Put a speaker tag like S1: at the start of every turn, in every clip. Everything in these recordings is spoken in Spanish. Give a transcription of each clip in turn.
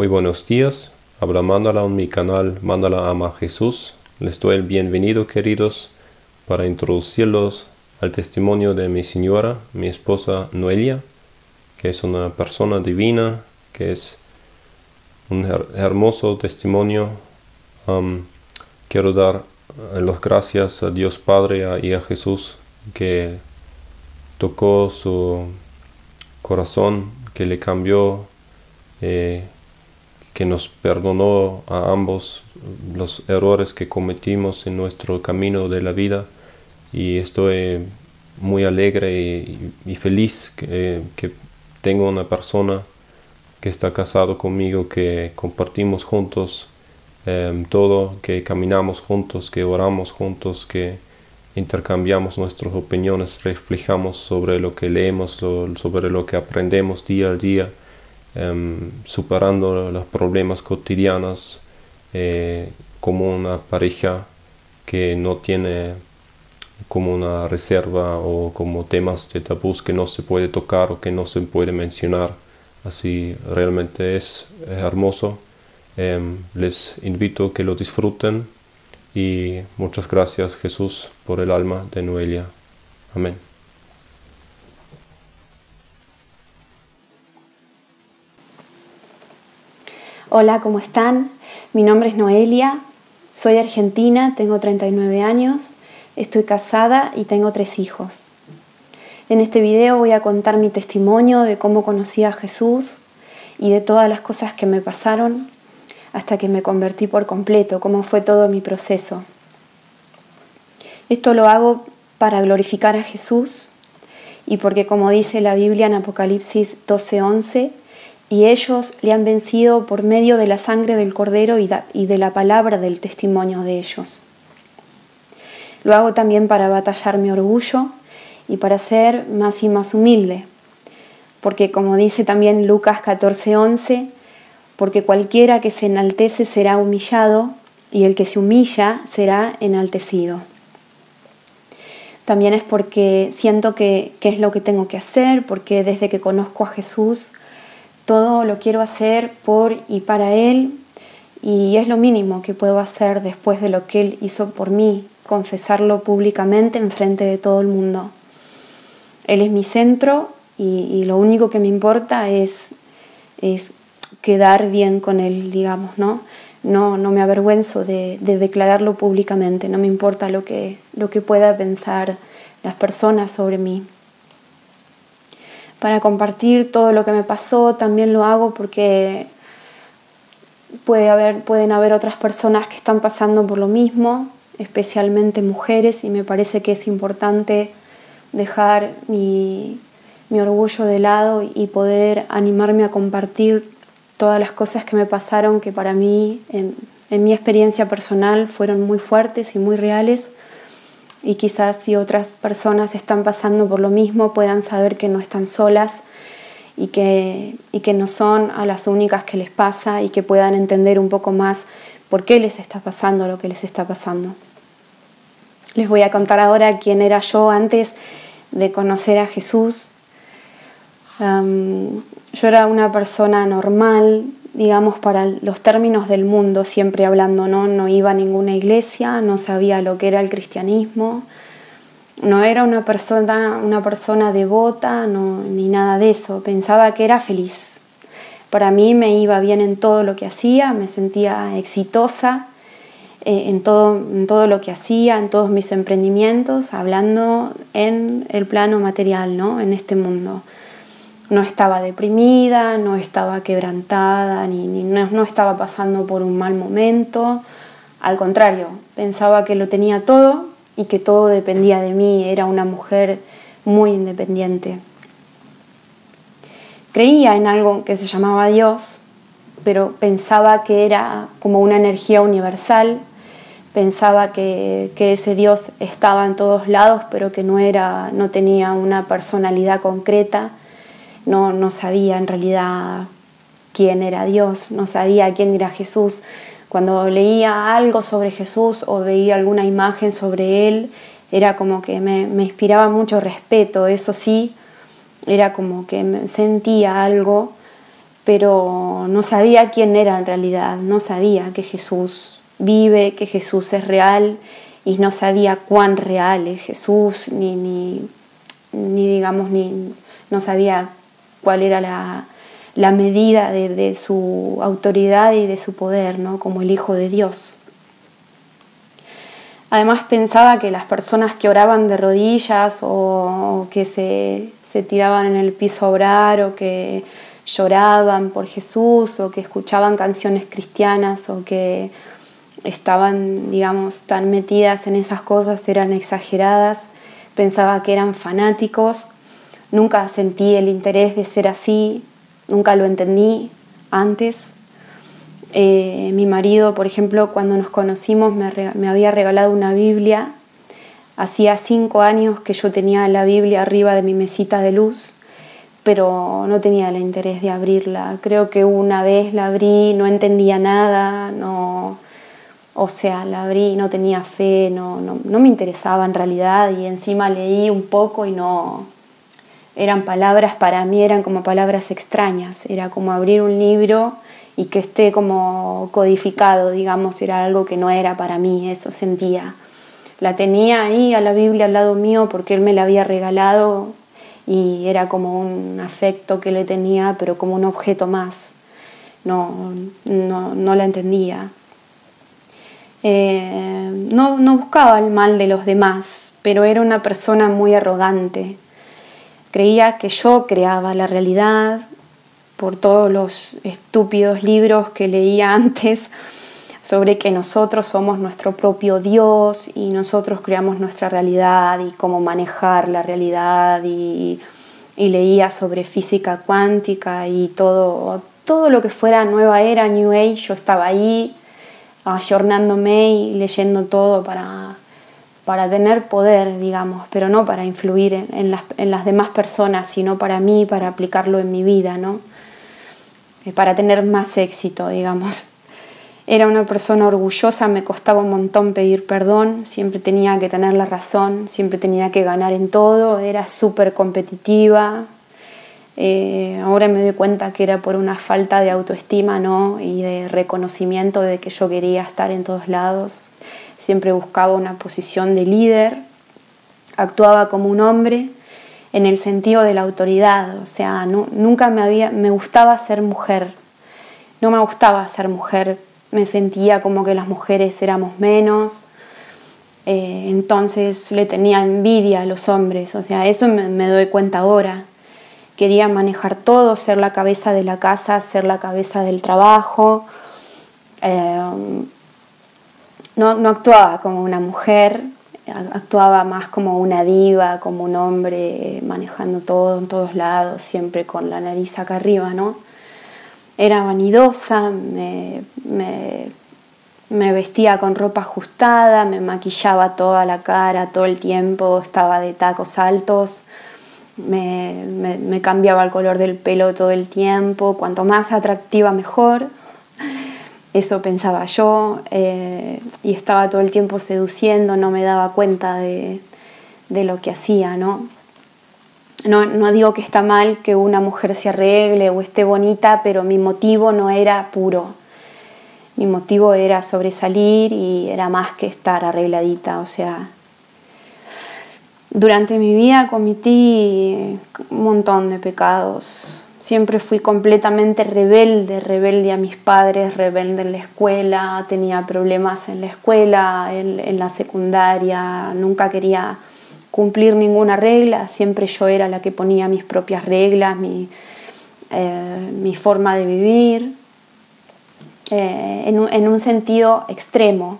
S1: Muy buenos días. Habla Mándala en mi canal Mándala Ama Jesús. Les doy el bienvenido, queridos, para introducirlos al testimonio de mi señora, mi esposa Noelia, que es una persona divina, que es un hermoso testimonio. quiero dar las gracias a Dios Padre y a Jesús que tocó su corazón, que le cambió. Eh, que nos perdonó a ambos los errores que cometimos en nuestro camino de la vida. Y estoy muy alegre y, feliz que, tengo una persona que está casado conmigo, que compartimos juntos em, todo, que caminamos juntos, que oramos juntos, que intercambiamos nuestras opiniones, reflejamos sobre lo que leemos, sobre lo que aprendemos día a día Em, superando los problemas cotidianos eh, como una pareja que no tiene como una reserva o como temas de tabús que no se puede tocar o que no se puede mencionar. Así realmente es, hermoso. Em, les invito a que lo disfruten y muchas gracias Jesús por el alma de Noelia. Amén.
S2: Hola, ¿cómo están? Mi nombre es Noelia, soy argentina, tengo 39 años, estoy casada y tengo tres hijos. En este video voy a contar mi testimonio de cómo conocí a Jesús y de todas las cosas que me pasaron hasta que me convertí por completo, cómo fue todo mi proceso. Esto lo hago para glorificar a Jesús y porque como dice la Biblia en Apocalipsis 12:11, y ellos le han vencido por medio de la sangre del cordero y de la palabra del testimonio de ellos. Lo hago también para batallar mi orgullo y para ser más y más humilde, porque como dice también Lucas 14:11, porque cualquiera que se enaltece será humillado y el que se humilla será enaltecido. También es porque siento que, que es lo que tengo que hacer, porque desde que conozco a Jesús, todo lo quiero hacer por y para Él y es lo mínimo que puedo hacer después de lo que Él hizo por mí, confesarlo públicamente en frente de todo el mundo. Él es mi centro y, lo único que me importa es, es, quedar bien con Él, digamos, ¿no? No, no me avergüenzo de, de, declararlo públicamente, no me importa lo que, lo que pueda pensar las personas sobre mí para compartir todo lo que me pasó. También lo hago porque puede haber, pueden haber otras personas que están pasando por lo mismo, especialmente mujeres, y me parece que es importante dejar mi, orgullo de lado y poder animarme a compartir todas las cosas que me pasaron, que para mí, en mi experiencia personal, fueron muy fuertes y muy reales y quizás si otras personas están pasando por lo mismo puedan saber que no están solas y que, y que no son a las únicas que les pasa y que puedan entender un poco más por qué les está pasando lo que les está pasando. Les voy a contar ahora quién era yo antes de conocer a Jesús. yo era una persona normal, digamos, para los términos del mundo, siempre hablando, ¿no? No iba a ninguna iglesia, no sabía lo que era el cristianismo, no era una persona, una persona devota, no, ni nada de eso, pensaba que era feliz. Para mí me iba bien en todo lo que hacía, me sentía exitosa eh, en, todo, en todo lo que hacía, en todos mis emprendimientos, hablando en el plano material, ¿no? En este mundo no estaba deprimida, no estaba quebrantada, ni, no, estaba pasando por un mal momento. Al contrario, pensaba que lo tenía todo y que todo dependía de mí. Era una mujer muy independiente. Creía en algo que se llamaba Dios, pero pensaba que era como una energía universal. Pensaba que, que ese Dios estaba en todos lados, pero que no, era, no tenía una personalidad concreta no, no sabía en realidad quién era Dios, no sabía quién era Jesús. Cuando leía algo sobre Jesús o veía alguna imagen sobre Él, era como que me, inspiraba mucho respeto, eso sí, era como que me sentía algo, pero no sabía quién era en realidad, no sabía que Jesús vive, que Jesús es real y no sabía cuán real es Jesús, ni, ni, digamos, ni, no sabía cuál era la, medida de, de, su autoridad y de su poder, ¿no? como el Hijo de Dios. Además pensaba que las personas que oraban de rodillas o, que se, se, tiraban en el piso a orar o que lloraban por Jesús o que escuchaban canciones cristianas o que estaban, digamos, tan metidas en esas cosas, eran exageradas, pensaba que eran fanáticos, nunca sentí el interés de ser así, nunca lo entendí antes. Eh, mi marido, por ejemplo, cuando nos conocimos me, me había regalado una Biblia. Hacía cinco años que yo tenía la Biblia arriba de mi mesita de luz, pero no tenía el interés de abrirla. Creo que una vez la abrí, no entendía nada, no, o sea, la abrí, no tenía fe, no, no, me interesaba en realidad y encima leí un poco y no, eran palabras para mí, eran como palabras extrañas, era como abrir un libro y que esté como codificado, digamos, era algo que no era para mí, eso sentía. La tenía ahí a la Biblia al lado mío porque él me la había regalado y era como un afecto que le tenía, pero como un objeto más. No, no, no la entendía. Eh, no, no buscaba el mal de los demás, pero era una persona muy arrogante. Creía que yo creaba la realidad por todos los estúpidos libros que leía antes sobre que nosotros somos nuestro propio Dios y nosotros creamos nuestra realidad y cómo manejar la realidad y, y leía sobre física cuántica y todo, todo lo que fuera nueva era, New Age, yo estaba ahí ayornándome y leyendo todo para, para tener poder, digamos, pero no para influir en, las, en, las, demás personas, sino para mí, para aplicarlo en mi vida, ¿no? Eh, para tener más éxito, digamos. Era una persona orgullosa, me costaba un montón pedir perdón, siempre tenía que tener la razón, siempre tenía que ganar en todo, era súper competitiva, eh, ahora me doy cuenta que era por una falta de autoestima ¿no? y de reconocimiento de que yo quería estar en todos lados. Siempre buscaba una posición de líder, actuaba como un hombre en el sentido de la autoridad, o sea, nunca me, había, me gustaba ser mujer, no me gustaba ser mujer, me sentía como que las mujeres éramos menos, eh, entonces le tenía envidia a los hombres, o sea, eso me doy cuenta ahora quería manejar todo, ser la cabeza de la casa, ser la cabeza del trabajo. Eh, no, actuaba como una mujer, actuaba más como una diva, como un hombre manejando todo en todos lados, siempre con la nariz acá arriba, ¿no? Era vanidosa, me, me vestía con ropa ajustada, me maquillaba toda la cara todo el tiempo, estaba de tacos altos me, cambiaba el color del pelo todo el tiempo, cuanto más atractiva mejor. Eso pensaba yo eh, y estaba todo el tiempo seduciendo, no me daba cuenta de, lo que hacía, ¿no? ¿no? No digo que está mal que una mujer se arregle o esté bonita, pero mi motivo no era puro. Mi motivo era sobresalir y era más que estar arregladita, o sea, durante mi vida cometí un montón de pecados. Siempre fui completamente rebelde, rebelde a mis padres, rebelde en la escuela, tenía problemas en la escuela, en, la secundaria, nunca quería cumplir ninguna regla, siempre yo era la que ponía mis propias reglas, mi, eh, forma de vivir, eh, en un sentido extremo,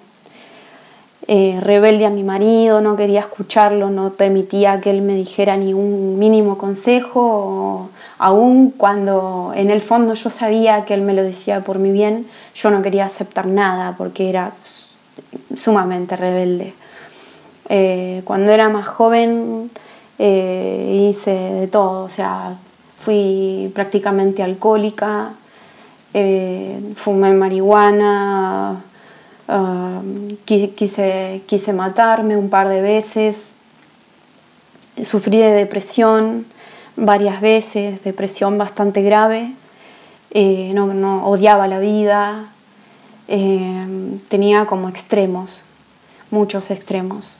S2: eh, rebelde a mi marido, no quería escucharlo, no permitía que él me dijera ni un mínimo consejo, aun cuando en el fondo yo sabía que él me lo decía por mi bien, yo no quería aceptar nada porque era sumamente rebelde. Eh, cuando era más joven eh, hice de todo, o sea, fui prácticamente alcohólica, fumé marihuana, quise, quise matarme un par de veces, sufrí de depresión varias veces, depresión bastante grave, eh, no, no, odiaba la vida, eh, tenía como extremos, muchos extremos.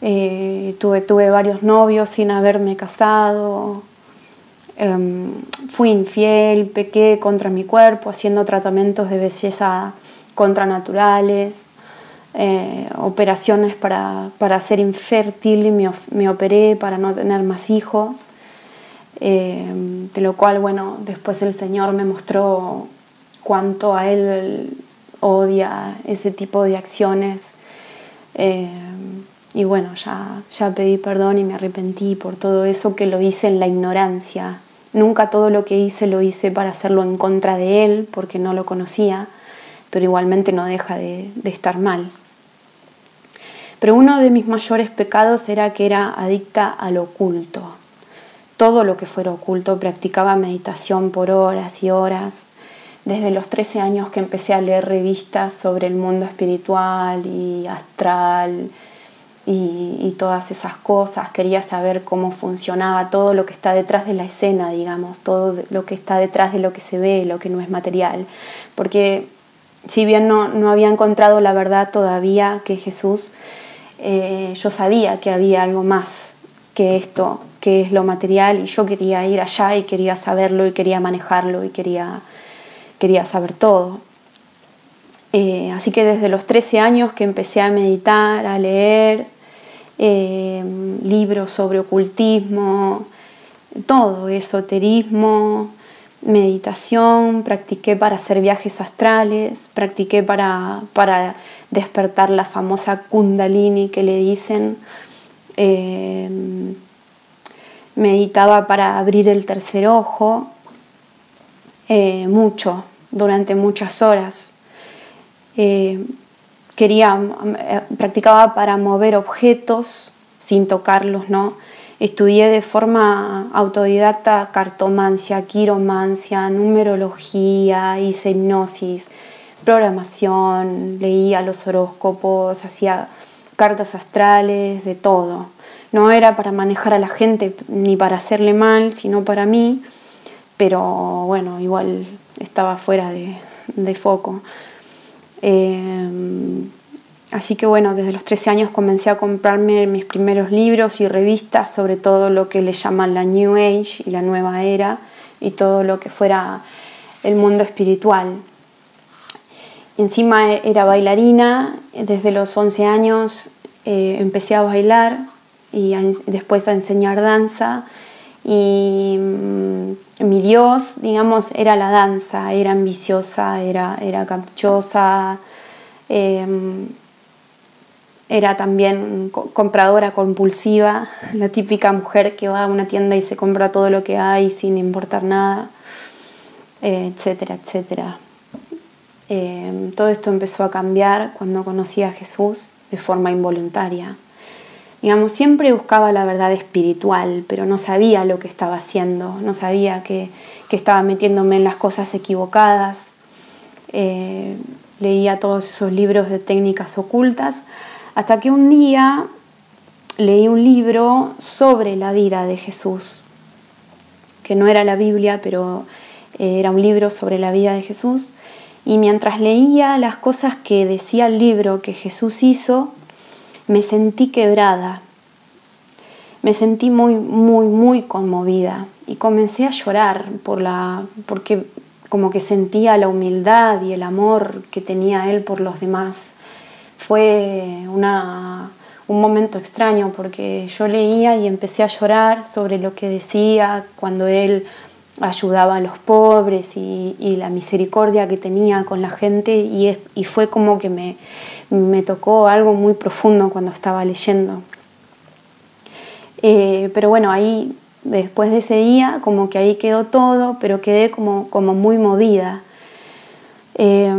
S2: Eh, tuve, tuve varios novios sin haberme casado, em, fui infiel, pequé contra mi cuerpo haciendo tratamientos de belleza contranaturales, eh, operaciones para, para, ser infértil me, me, operé para no tener más hijos. Eh, de lo cual, bueno, después el Señor me mostró cuánto a Él odia ese tipo de acciones. Eh, y bueno, ya, ya pedí perdón y me arrepentí por todo eso que lo hice en la ignorancia. Nunca todo lo que hice lo hice para hacerlo en contra de Él, porque no lo conocía, pero igualmente no deja de, de estar mal. Pero uno de mis mayores pecados era que era adicta al oculto todo lo que fuera oculto, practicaba meditación por horas y horas. Desde los 13 años que empecé a leer revistas sobre el mundo espiritual y astral y, todas esas cosas, quería saber cómo funcionaba todo lo que está detrás de la escena, digamos, todo lo que está detrás de lo que se ve, lo que no es material. Porque si bien no, no había encontrado la verdad todavía que Jesús, eh, yo sabía que había algo más que esto, que es lo material, y yo quería ir allá y quería saberlo y quería manejarlo y quería, quería saber todo. Eh, así que desde los 13 años que empecé a meditar, a leer eh, libros sobre ocultismo, todo, esoterismo, meditación, practiqué para hacer viajes astrales, practiqué para, para despertar la famosa kundalini que le dicen, Em, meditaba para abrir el tercer ojo, eh, mucho, durante muchas horas. Eh, quería, eh, practicaba para mover objetos sin tocarlos, ¿no? Estudié de forma autodidacta cartomancia, quiromancia, numerología, hice hipnosis, programación, leía los horóscopos, hacía cartas astrales, de todo. No era para manejar a la gente ni para hacerle mal, sino para mí, pero bueno, igual estaba fuera de, foco. Eh, así que bueno, desde los 13 años comencé a comprarme mis primeros libros y revistas sobre todo lo que le llaman la New Age y la nueva era y todo lo que fuera el mundo espiritual. Encima era bailarina, desde los 11 años eh, empecé a bailar y después a enseñar danza. Y mm, mi Dios, digamos, era la danza, era ambiciosa, era, era caprichosa, em, era también compradora compulsiva, la típica mujer que va a una tienda y se compra todo lo que hay sin importar nada, etcétera, etcétera. Em, todo esto empezó a cambiar cuando conocí a Jesús de forma involuntaria. Digamos, siempre buscaba la verdad espiritual, pero no sabía lo que estaba haciendo, no sabía que, estaba metiéndome en las cosas equivocadas. Eh, leía todos esos libros de técnicas ocultas, hasta que un día leí un libro sobre la vida de Jesús, que no era la Biblia, pero eh, era un libro sobre la vida de Jesús. Y mientras leía las cosas que decía el libro que Jesús hizo, me sentí quebrada, me sentí muy, muy, muy conmovida y comencé a llorar por la, porque como que sentía la humildad y el amor que tenía él por los demás. Fue una, un momento extraño porque yo leía y empecé a llorar sobre lo que decía cuando él ayudaba a los pobres y, la misericordia que tenía con la gente y, fue como que me, tocó algo muy profundo cuando estaba leyendo. Eh, pero bueno, ahí después de ese día como que ahí quedó todo, pero quedé como, muy movida. Eh,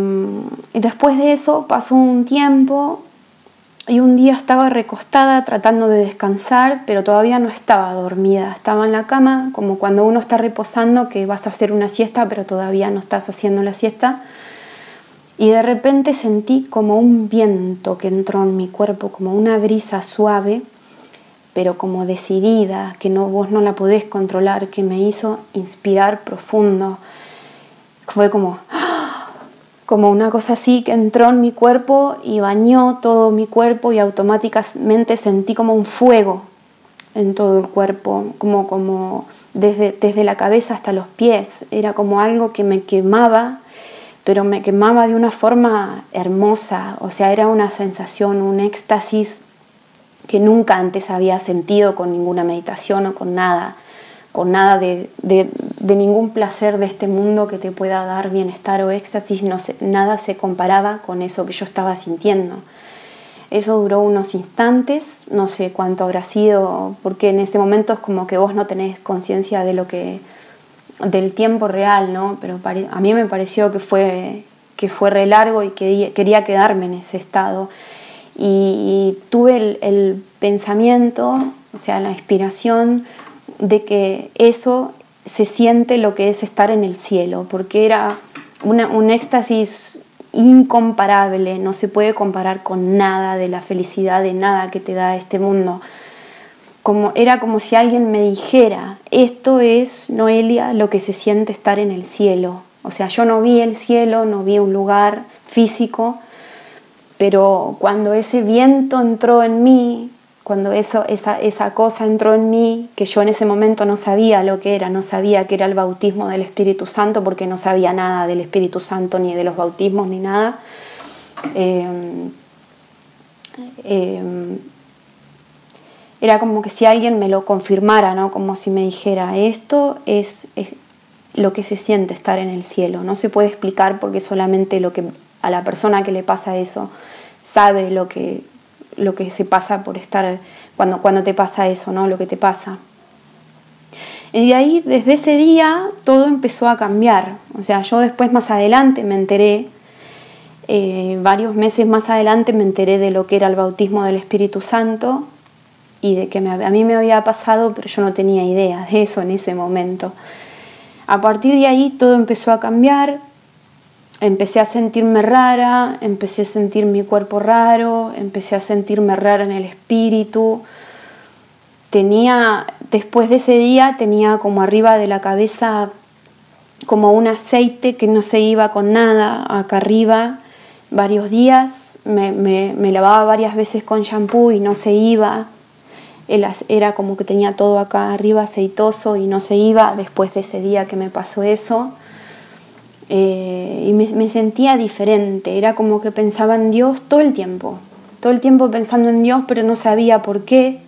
S2: y después de eso pasó un tiempo y un día estaba recostada tratando de descansar, pero todavía no estaba dormida. Estaba en la cama, como cuando uno está reposando, que vas a hacer una siesta, pero todavía no estás haciendo la siesta. Y de repente sentí como un viento que entró en mi cuerpo, como una brisa suave, pero como decidida, que no, vos no la podés controlar, que me hizo inspirar profundo. fue como, como una cosa así que entró en mi cuerpo y bañó todo mi cuerpo y automáticamente sentí como un fuego en todo el cuerpo, como, como desde, desde la cabeza hasta los pies. Era como algo que me quemaba, pero me quemaba de una forma hermosa, o sea, era una sensación, un éxtasis que nunca antes había sentido con ninguna meditación o con nada con nada de, ningún placer de este mundo que te pueda dar bienestar o éxtasis, no nada se comparaba con eso que yo estaba sintiendo. Eso duró unos instantes, no sé cuánto habrá sido, porque en ese momento es como que vos no tenés conciencia de lo que del tiempo real, ¿no? Pero a mí me pareció que fue que fue re largo y que quería quedarme en ese estado. Y, tuve el, el pensamiento, o sea, la inspiración de que eso se siente lo que es estar en el cielo, porque era un éxtasis incomparable, no se puede comparar con nada de la felicidad, de nada que te da este mundo. Como, era como si alguien me dijera, esto es, Noelia, lo que se siente estar en el cielo. O sea, yo no vi el cielo, no vi un lugar físico, pero cuando ese viento entró en mí, cuando eso, esa, esa cosa entró en mí, que yo en ese momento no sabía lo que era, no sabía que era el bautismo del Espíritu Santo, porque no sabía nada del Espíritu Santo, ni de los bautismos, ni nada. Em, em, era como que si alguien me lo confirmara, ¿no? como si me dijera, esto es, es, lo que se siente estar en el cielo. No se puede explicar porque solamente lo que, a la persona que le pasa eso sabe lo que, lo que se pasa por estar, cuando, cuando te pasa eso, ¿no? Lo que te pasa. Y de ahí, desde ese día, todo empezó a cambiar. O sea, yo después más adelante me enteré, eh, varios meses más adelante me enteré de lo que era el bautismo del Espíritu Santo y de que a mí me había pasado, pero yo no tenía idea de eso en ese momento. A partir de ahí todo empezó a cambiar, empecé a sentirme rara, empecé a sentir mi cuerpo raro, empecé a sentirme rara en el espíritu. Tenía, después de ese día, tenía como arriba de la cabeza como un aceite que no se iba con nada acá arriba varios días, me, me, lavaba varias veces con shampoo y no se iba. Era como que tenía todo acá arriba aceitoso y no se iba después de ese día que me pasó eso. Eh, y me, sentía diferente, era como que pensaba en Dios todo el tiempo, todo el tiempo pensando en Dios, pero no sabía por qué,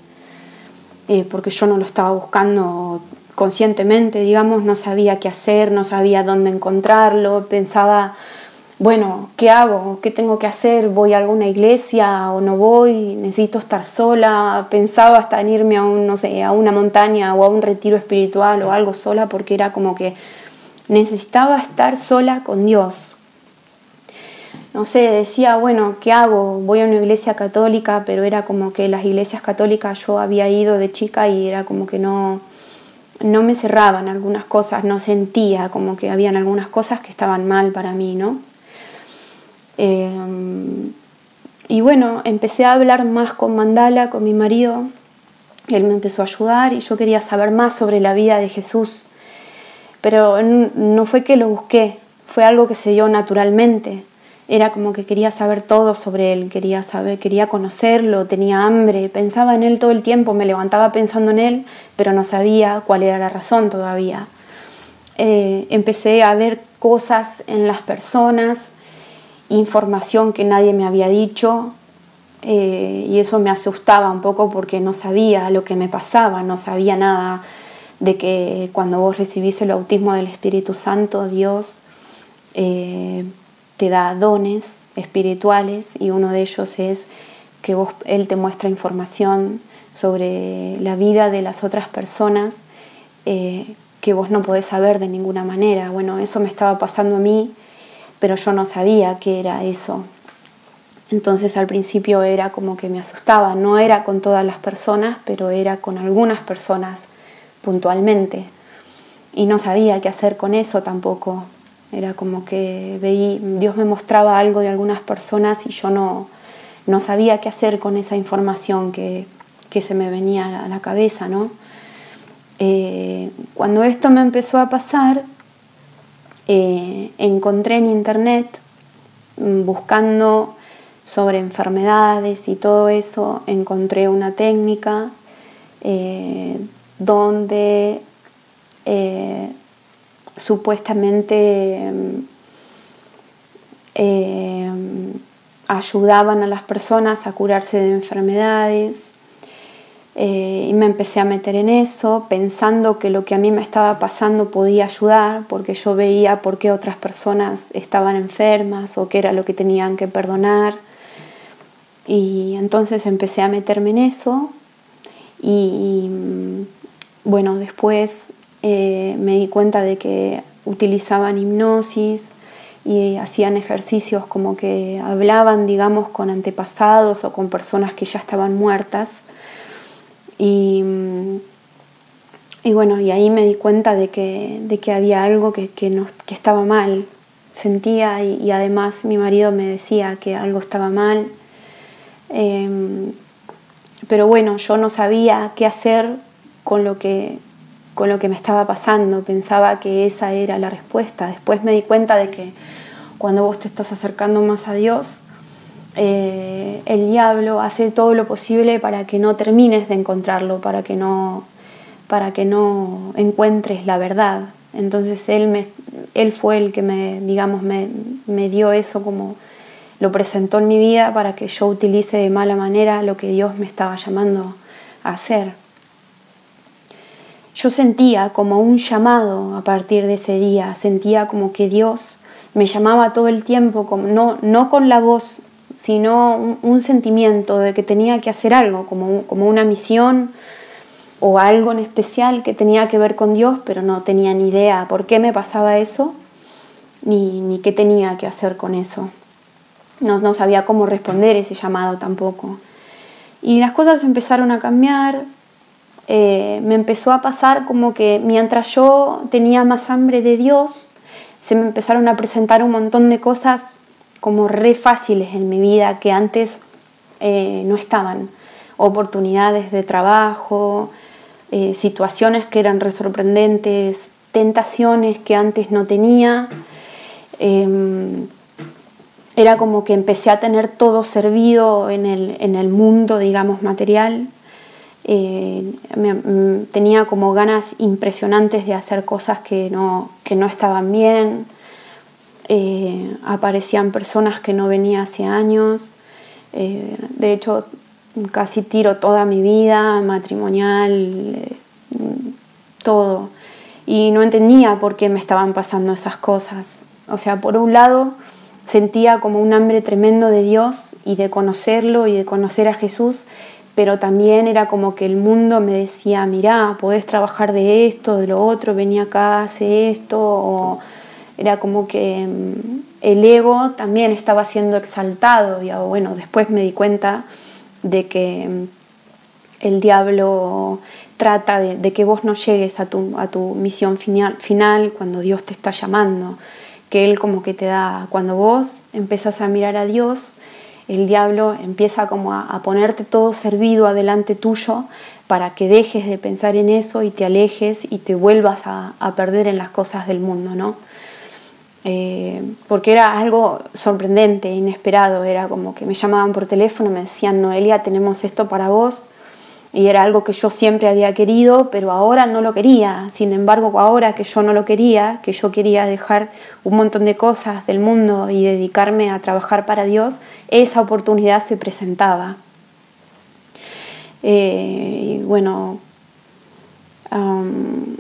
S2: eh, porque yo no lo estaba buscando conscientemente, digamos, no sabía qué hacer, no sabía dónde encontrarlo, pensaba, bueno, ¿qué hago? ¿Qué tengo que hacer? ¿Voy a alguna iglesia o no voy? ¿Necesito estar sola? Pensaba hasta en irme a, un, no sé, a una montaña o a un retiro espiritual o algo sola porque era como que necesitaba estar sola con Dios. No sé, decía, bueno, ¿qué hago? Voy a una iglesia católica, pero era como que las iglesias católicas yo había ido de chica y era como que no, no me cerraban algunas cosas, no sentía como que habían algunas cosas que estaban mal para mí, ¿no? Em, y bueno, empecé a hablar más con Mandala, con mi marido, él me empezó a ayudar y yo quería saber más sobre la vida de Jesús pero no fue que lo busqué, fue algo que se dio naturalmente. Era como que quería saber todo sobre él, quería saber, quería conocerlo, tenía hambre, pensaba en él todo el tiempo, me levantaba pensando en él, pero no sabía cuál era la razón todavía. Eh, empecé a ver cosas en las personas, información que nadie me había dicho, eh, y eso me asustaba un poco porque no sabía lo que me pasaba, no sabía nada de que cuando vos recibís el bautismo del Espíritu Santo, Dios eh, te da dones espirituales y uno de ellos es que vos, Él te muestra información sobre la vida de las otras personas eh, que vos no podés saber de ninguna manera. Bueno, eso me estaba pasando a mí, pero yo no sabía qué era eso. Entonces al principio era como que me asustaba, no era con todas las personas, pero era con algunas personas puntualmente y no sabía qué hacer con eso tampoco. Era como que veí, Dios me mostraba algo de algunas personas y yo no, no sabía qué hacer con esa información que, que se me venía a la cabeza. ¿no? Eh, cuando esto me empezó a pasar, eh, encontré en internet, mm, buscando sobre enfermedades y todo eso, encontré una técnica eh, donde eh, supuestamente mm, ayudaban a las personas a curarse de enfermedades eh, y me empecé a meter en eso, pensando que lo que a mí me estaba pasando podía ayudar, porque yo veía por qué otras personas estaban enfermas o qué era lo que tenían que perdonar. Y entonces empecé a meterme en eso y, bueno, después eh, me di cuenta de que utilizaban hipnosis y hacían ejercicios como que hablaban, digamos, con antepasados o con personas que ya estaban muertas y, y bueno, y ahí me di cuenta de que, de que había algo que, que, no, que estaba mal. Sentía y, además mi marido me decía que algo estaba mal. Em, pero bueno, yo no sabía qué hacer con lo que con lo que me estaba pasando, pensaba que esa era la respuesta. Después me di cuenta de que cuando vos te estás acercando más a Dios, eh, el diablo hace todo lo posible para que no termines de encontrarlo, para que no, para que no encuentres la verdad. Entonces él, me, él fue el que me, digamos, me, me dio eso como lo presentó en mi vida para que yo utilice de mala manera lo que Dios me estaba llamando a hacer. Yo sentía como un llamado a partir de ese día, sentía como que Dios me llamaba todo el tiempo, como no, no con la voz sino un, sentimiento de que tenía que hacer algo, como, como una misión o algo en especial que tenía que ver con Dios, pero no tenía ni idea por qué me pasaba eso, ni, ni qué tenía que hacer con eso. No, no sabía cómo responder ese llamado tampoco. Y las cosas empezaron a cambiar, eh, me empezó a pasar como que mientras yo tenía más hambre de Dios, se me empezaron a presentar un montón de cosas como re fáciles en mi vida que antes eh, no estaban. Oportunidades de trabajo, eh, situaciones que eran re sorprendentes, tentaciones que antes no tenía. Em, era como que empecé a tener todo servido en el, en el mundo, digamos, material. Eh, mm, tenía como ganas impresionantes de hacer cosas que no, que no estaban bien. Eh, aparecían personas que no venía hace años. Eh, de hecho, casi tiro toda mi vida, matrimonial, eh, todo. Y no entendía por qué me estaban pasando esas cosas. O sea, por un lado sentía como un hambre tremendo de Dios y de conocerlo y de conocer a Jesús, pero también era como que el mundo me decía, mirá, podés trabajar de esto, de lo otro, vení acá, hace esto, era como que mm, el ego también estaba siendo exaltado y bueno, después me di cuenta de que mm, el diablo trata de, que vos no llegues a tu, a tu misión final, final cuando Dios te está llamando, que Él como que te da, cuando vos empezás a mirar a Dios, el diablo empieza como a, ponerte todo servido adelante tuyo para que dejes de pensar en eso y te alejes y te vuelvas a, perder en las cosas del mundo, ¿no? Eh, porque era algo sorprendente, inesperado, era como que me llamaban por teléfono, me decían, Noelia, tenemos esto para vos, y era algo que yo siempre había querido, pero ahora no lo quería. Sin embargo, ahora que yo no lo quería, que yo quería dejar un montón de cosas del mundo y dedicarme a trabajar para Dios, esa oportunidad se presentaba. Eh, y bueno,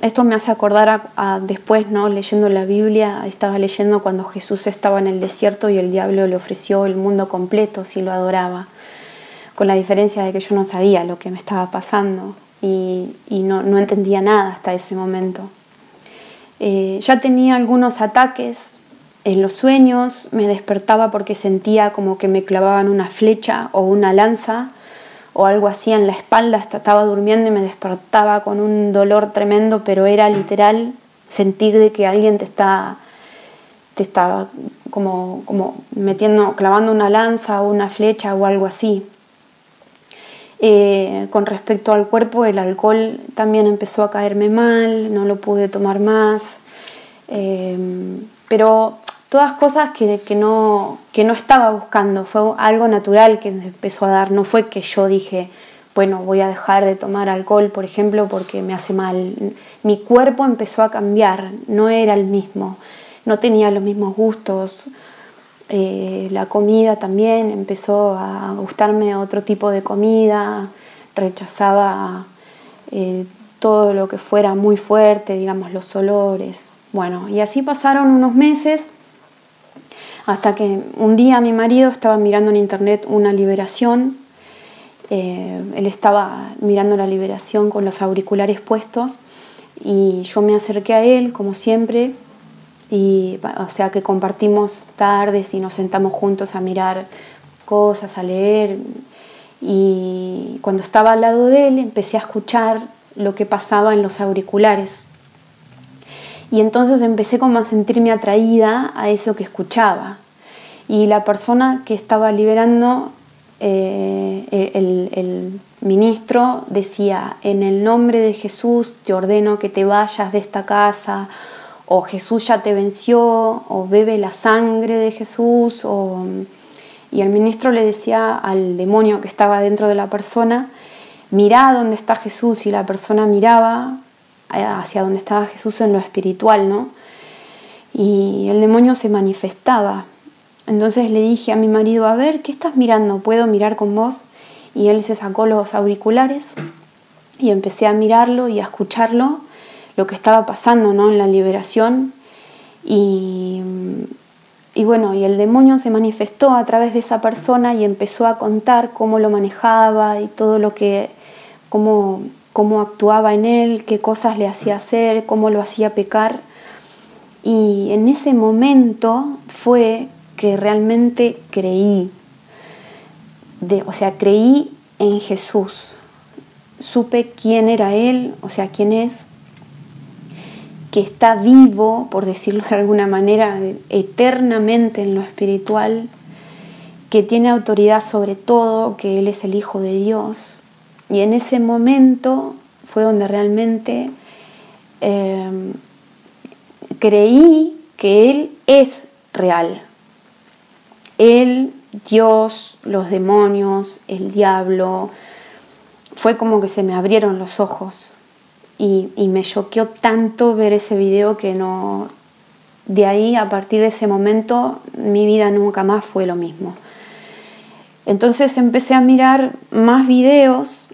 S2: esto me hace acordar a, después, ¿no? leyendo la Biblia, estaba leyendo cuando Jesús estaba en el desierto y el diablo le ofreció el mundo completo si lo adoraba, con la diferencia de que yo no sabía lo que me estaba pasando y, no, entendía nada hasta ese momento. Eh, ya tenía algunos ataques en los sueños, me despertaba porque sentía como que me clavaban una flecha o una lanza o algo así en la espalda, estaba durmiendo y me despertaba con un dolor tremendo, pero era literal sentir de que alguien te está, te está como, como metiendo, clavando una lanza o una flecha o algo así. Eh, con respecto al cuerpo, el alcohol también empezó a caerme mal, no lo pude tomar más. Em, pero todas cosas que, que, no, que no estaba buscando, fue algo natural que empezó a dar, no fue que yo dije, bueno, voy a dejar de tomar alcohol, por ejemplo, porque me hace mal. Mi cuerpo empezó a cambiar, no era el mismo, no tenía los mismos gustos. Eh, la comida también empezó a gustarme otro tipo de comida, rechazaba eh, todo lo que fuera muy fuerte, digamos, los olores. Bueno, y así pasaron unos meses hasta que un día mi marido estaba mirando en internet una liberación eh, él estaba mirando la liberación con los auriculares puestos y yo me acerqué a él, como siempre, y, o sea que compartimos tardes y nos sentamos juntos a mirar cosas, a leer. Y cuando estaba al lado de él empecé a escuchar lo que pasaba en los auriculares. Y entonces empecé como a sentirme atraída a eso que escuchaba. Y la persona que estaba liberando eh, el, ministro decía, en el nombre de Jesús te ordeno que te vayas de esta casa, o Jesús ya te venció, o bebe la sangre de Jesús, y el ministro le decía al demonio que estaba dentro de la persona, mirá dónde está Jesús, y la persona miraba hacia donde estaba Jesús en lo espiritual, ¿no? Y el demonio se manifestaba entonces le dije a mi marido, a ver, ¿qué estás mirando? ¿Puedo mirar con vos? Y él se sacó los auriculares y empecé a mirarlo y a escucharlo, lo que estaba pasando ¿no? en la liberación. Y, y bueno, y el demonio se manifestó a través de esa persona y empezó a contar cómo lo manejaba y todo lo que, cómo, cómo actuaba en él, qué cosas le hacía hacer, cómo lo hacía pecar. Y en ese momento fue que realmente creí, de, o sea, creí en Jesús, supe quién era Él, o sea, quién es, que está vivo, por decirlo de alguna manera, eternamente en lo espiritual, que tiene autoridad sobre todo, que Él es el Hijo de Dios. Y en ese momento fue donde realmente eh, creí que Él es real, él, Dios, los demonios, el diablo, fue como que se me abrieron los ojos y, me choqueó tanto ver ese video que no... De ahí, a partir de ese momento, mi vida nunca más fue lo mismo. Entonces empecé a mirar más videos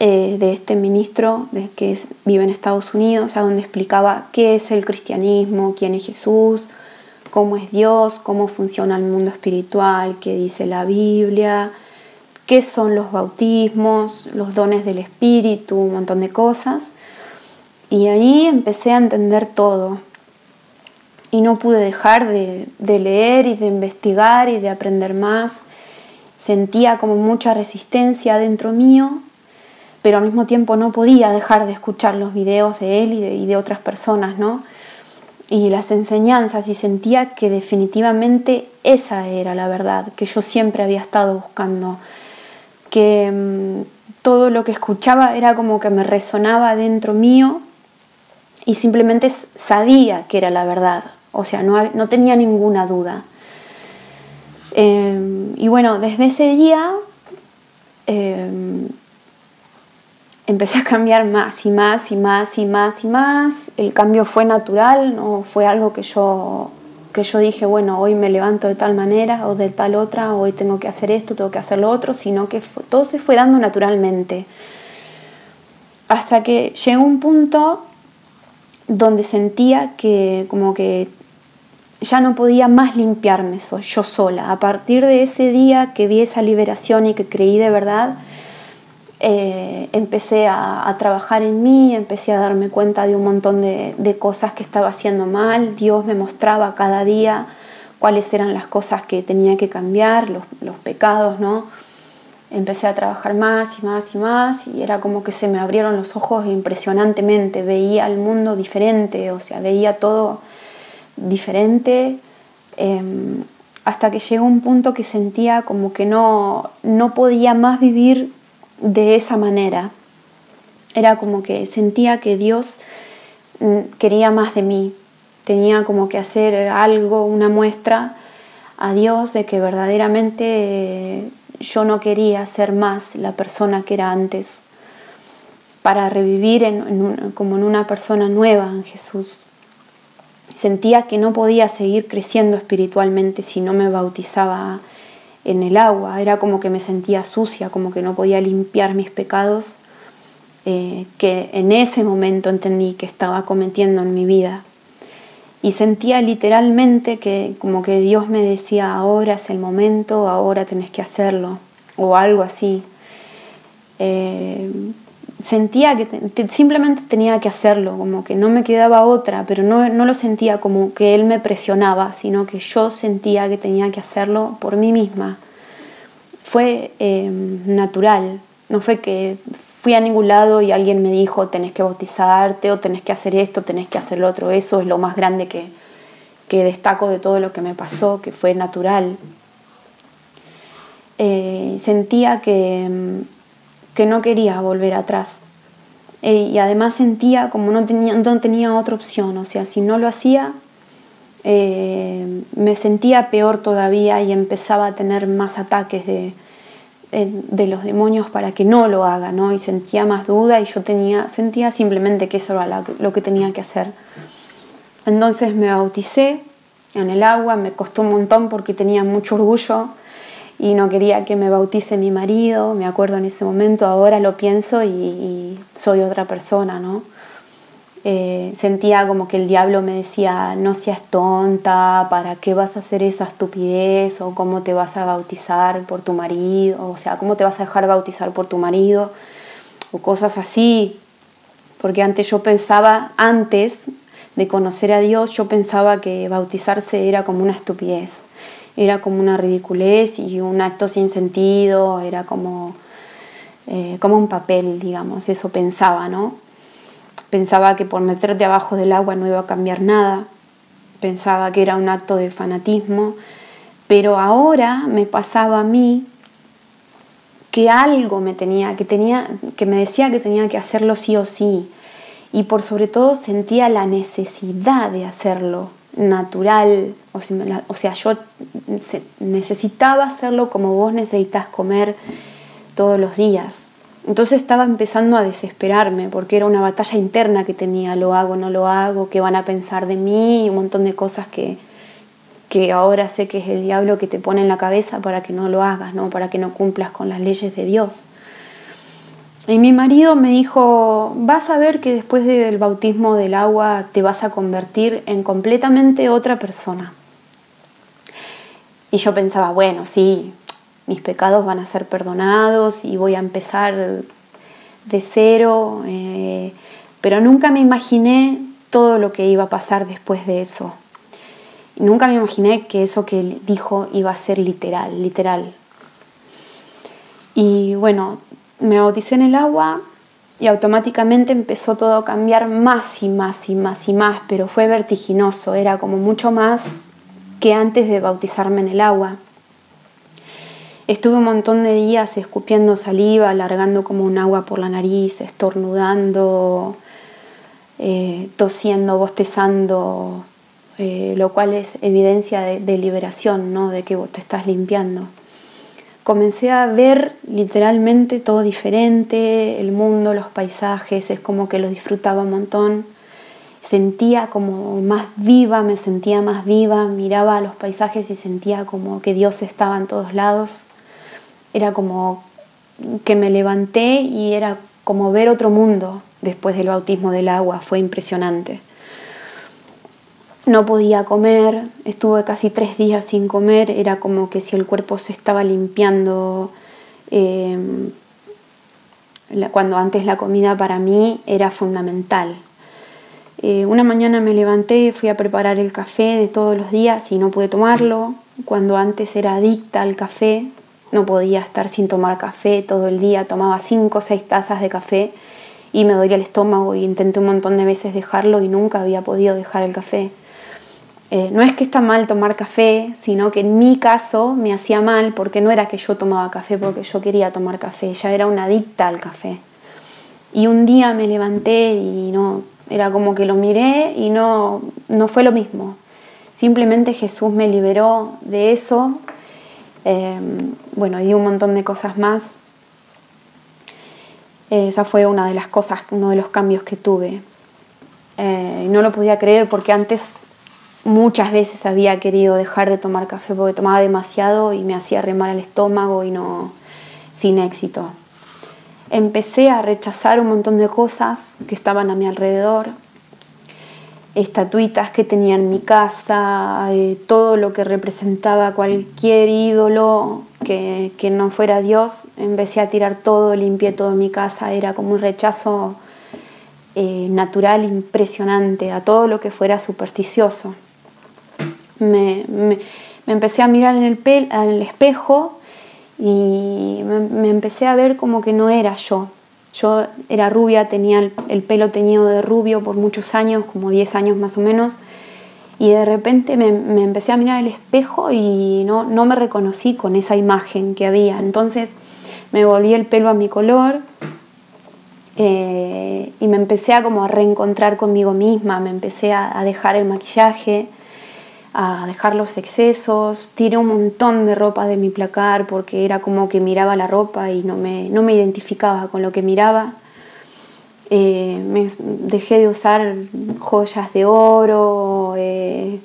S2: eh, de este ministro de, que vive en Estados Unidos, a donde explicaba qué es el cristianismo, quién es Jesús, cómo es Dios, cómo funciona el mundo espiritual, qué dice la Biblia, qué son los bautismos, los dones del Espíritu, un montón de cosas. Y ahí empecé a entender todo. Y no pude dejar de, leer y de investigar y de aprender más. Sentía como mucha resistencia dentro mío, pero al mismo tiempo no podía dejar de escuchar los videos de él y de, y de otras personas, ¿no? y las enseñanzas y sentía que definitivamente esa era la verdad que yo siempre había estado buscando, que mm, todo lo que escuchaba era como que me resonaba dentro mío y simplemente sabía que era la verdad, o sea, no, no tenía ninguna duda. Em, y bueno, desde ese día em, empecé a cambiar más y más y más y más y más. El cambio fue natural, no fue algo que yo, que yo dije, bueno, hoy me levanto de tal manera o de tal otra, hoy tengo que hacer esto, tengo que hacer lo otro, sino que todo se fue dando naturalmente. Hasta que llegó un punto donde sentía que como que ya no podía más limpiarme yo sola. A partir de ese día que vi esa liberación y que creí de verdad, eh, empecé a, trabajar en mí, empecé a darme cuenta de un montón de, cosas que estaba haciendo mal. Dios me mostraba cada día cuáles eran las cosas que tenía que cambiar, los, los pecados, ¿no? Empecé a trabajar más y más y más y era como que se me abrieron los ojos impresionantemente, veía el mundo diferente, o sea, veía todo diferente. Em, hasta que llegó un punto que sentía como que no, no podía más vivir de esa manera. Era como que sentía que Dios quería más de mí, tenía como que hacer algo, una muestra a Dios de que verdaderamente eh, yo no quería ser más la persona que era antes, para revivir como en una persona nueva en Jesús. Sentía que no podía seguir creciendo espiritualmente si no me bautizaba en el agua, era como que me sentía sucia, como que no podía limpiar mis pecados eh, que en ese momento entendí que estaba cometiendo en mi vida. Y sentía literalmente que como que Dios me decía, ahora es el momento, ahora tenés que hacerlo, o algo así. Eh, sentía que simplemente tenía que hacerlo, como que no me quedaba otra, pero no, no, lo sentía como que Él me presionaba, sino que yo sentía que tenía que hacerlo por mí misma. Fue eh, natural, no fue que fui a ningún lado y alguien me dijo, tenés que bautizarte o tenés que hacer esto, tenés que hacer lo otro. Eso es lo más grande que, que destaco de todo lo que me pasó, que fue natural. Eh, sentía que, que, no quería volver atrás. Eh, y además sentía como no tenía, no tenía otra opción. O sea, si no lo hacía, eh, me sentía peor todavía y empezaba a tener más ataques de, de los demonios para que no lo haga, ¿no? Y sentía más duda y yo tenía, sentía simplemente que eso era lo que tenía que hacer. Entonces me bauticé en el agua, me costó un montón porque tenía mucho orgullo y no quería que me bautice mi marido, me acuerdo en ese momento, ahora lo pienso y, soy otra persona, ¿no? Eh, sentía como que el diablo me decía, no seas tonta, ¿para qué vas a hacer esa estupidez? O cómo te vas a bautizar por tu marido, o sea, cómo te vas a dejar bautizar por tu marido, o cosas así. Porque antes yo pensaba, antes de conocer a Dios, yo pensaba que bautizarse era como una estupidez, era como una ridiculez y un acto sin sentido, era como, eh, como un papel, digamos, eso pensaba, ¿no? Pensaba que por meterte abajo del agua no iba a cambiar nada. Pensaba que era un acto de fanatismo. Pero ahora me pasaba a mí que algo me tenía, que tenía, que me decía que tenía que hacerlo sí o sí. Y por sobre todo sentía la necesidad de hacerlo natural. O sea, yo necesitaba hacerlo como vos necesitas comer todos los días. Entonces estaba empezando a desesperarme porque era una batalla interna que tenía, lo hago, no lo hago, qué van a pensar de mí un montón de cosas que, que ahora sé que es el diablo que te pone en la cabeza para que no lo hagas, ¿no? para que no cumplas con las leyes de Dios. Y mi marido me dijo, vas a ver que después del bautismo del agua te vas a convertir en completamente otra persona. Y yo pensaba, bueno, sí, mis pecados van a ser perdonados y voy a empezar de cero, eh, pero nunca me imaginé todo lo que iba a pasar después de eso. nunca me imaginé que eso que dijo iba a ser literal, literal. Y bueno, me bauticé en el agua y automáticamente empezó todo a cambiar más y más y más y más, pero fue vertiginoso, era como mucho más que antes de bautizarme en el agua. Estuve un montón de días escupiendo saliva, alargando como un agua por la nariz, estornudando, eh, tosiendo, bostezando, eh, lo cual es evidencia de, liberación, ¿no? de que vos te estás limpiando. Comencé a ver literalmente todo diferente, el mundo, los paisajes, es como que los disfrutaba un montón. Sentía como más viva, me sentía más viva, miraba los paisajes y sentía como que Dios estaba en todos lados era como que me levanté y era como ver otro mundo después del bautismo del agua, fue impresionante. No podía comer, estuve casi tres días sin comer, era como que si el cuerpo se estaba limpiando. Em, cuando antes la comida para mí era fundamental. Eh, una mañana me levanté, fui a preparar el café de todos los días y no pude tomarlo. Cuando antes era adicta al café, no podía estar sin tomar café todo el día, tomaba cinco o seis tazas de café y me dolía el estómago y intenté un montón de veces dejarlo y nunca había podido dejar el café. Eh, no es que está mal tomar café, sino que en mi caso me hacía mal porque no era que yo tomaba café porque yo quería tomar café, ya era una adicta al café. Y un día me levanté y no, Era como que lo miré y no, no fue lo mismo. Simplemente Jesús me liberó de eso. Em, bueno, y un montón de cosas más. Esa fue una de las cosas, uno de los cambios que tuve. Eh, no lo podía creer porque antes muchas veces había querido dejar de tomar café porque tomaba demasiado y me hacía remar el estómago y no sin éxito. Empecé a rechazar un montón de cosas que estaban a mi alrededor, estatuitas que tenía en mi casa, eh, todo lo que representaba cualquier ídolo que, que, no fuera Dios, empecé a tirar todo, limpié todo mi casa, era como un rechazo eh, natural impresionante a todo lo que fuera supersticioso. Me, me, empecé a mirar en el pel, al espejo y me, empecé a ver como que no era yo. Yo era rubia, tenía el, pelo teñido de rubio por muchos años, como 10 años más o menos, y de repente me, empecé a mirar el espejo y no, no me reconocí con esa imagen que había. Entonces me volví el pelo a mi color, eh, y me empecé a como a reencontrar conmigo misma, me empecé a dejar el maquillaje, a dejar los excesos, tiré un montón de ropa de mi placar porque era como que miraba la ropa y no me, no me identificaba con lo que miraba. Eh, me, dejé de usar joyas de oro, eh,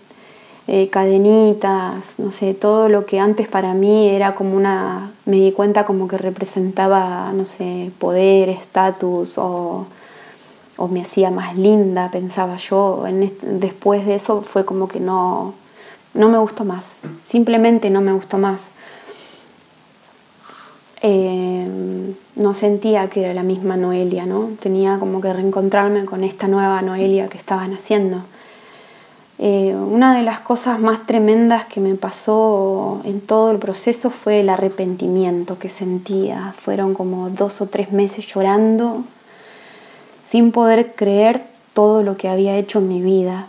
S2: eh, cadenitas, no sé, todo lo que antes para mí era como una, me di cuenta como que representaba, no sé, poder, estatus o, o, me hacía más linda, pensaba yo. después de eso fue como que no, no me gustó más, simplemente no me gustó más. Eh, no sentía que era la misma Noelia, ¿no? Tenía como que reencontrarme con esta nueva Noelia que estaban haciendo. Eh, una de las cosas más tremendas que me pasó en todo el proceso fue el arrepentimiento que sentía. Fueron como dos o tres meses llorando, sin poder creer todo lo que había hecho en mi vida,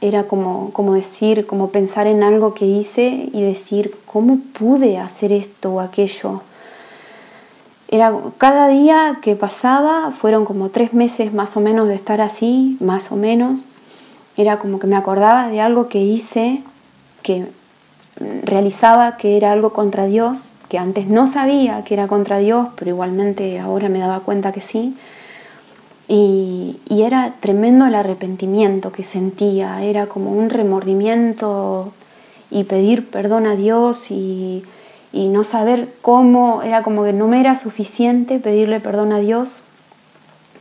S2: era como, como decir, como pensar en algo que hice y decir, ¿cómo pude hacer esto o aquello? Era cada día que pasaba, fueron como tres meses más o menos de estar así, más o menos. Era como que me acordaba de algo que hice, que realizaba que era algo contra Dios, que antes no sabía que era contra Dios, pero igualmente ahora me daba cuenta que sí. Y, era tremendo el arrepentimiento que sentía, era como un remordimiento y pedir perdón a Dios y, no saber cómo, era como que no me era suficiente pedirle perdón a Dios,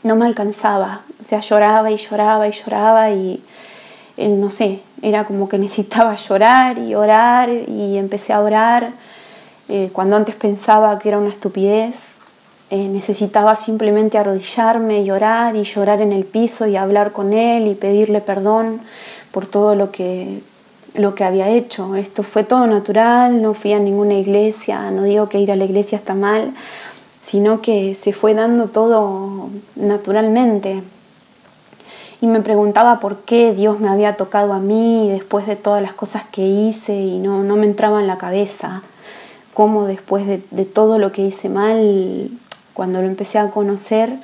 S2: no me alcanzaba, o sea, lloraba y lloraba y lloraba y eh, no sé, era como que necesitaba llorar y orar y empecé a orar eh, cuando antes pensaba que era una estupidez, eh, necesitaba simplemente arrodillarme y llorar y llorar en el piso y hablar con él y pedirle perdón por todo lo que, lo que había hecho. Esto fue todo natural, no fui a ninguna iglesia, no digo que ir a la iglesia está mal, sino que se fue dando todo naturalmente. Y me preguntaba por qué Dios me había tocado a mí después de todas las cosas que hice y no, no me entraba en la cabeza cómo después de, de todo lo que hice mal cuando lo empecé a conocer,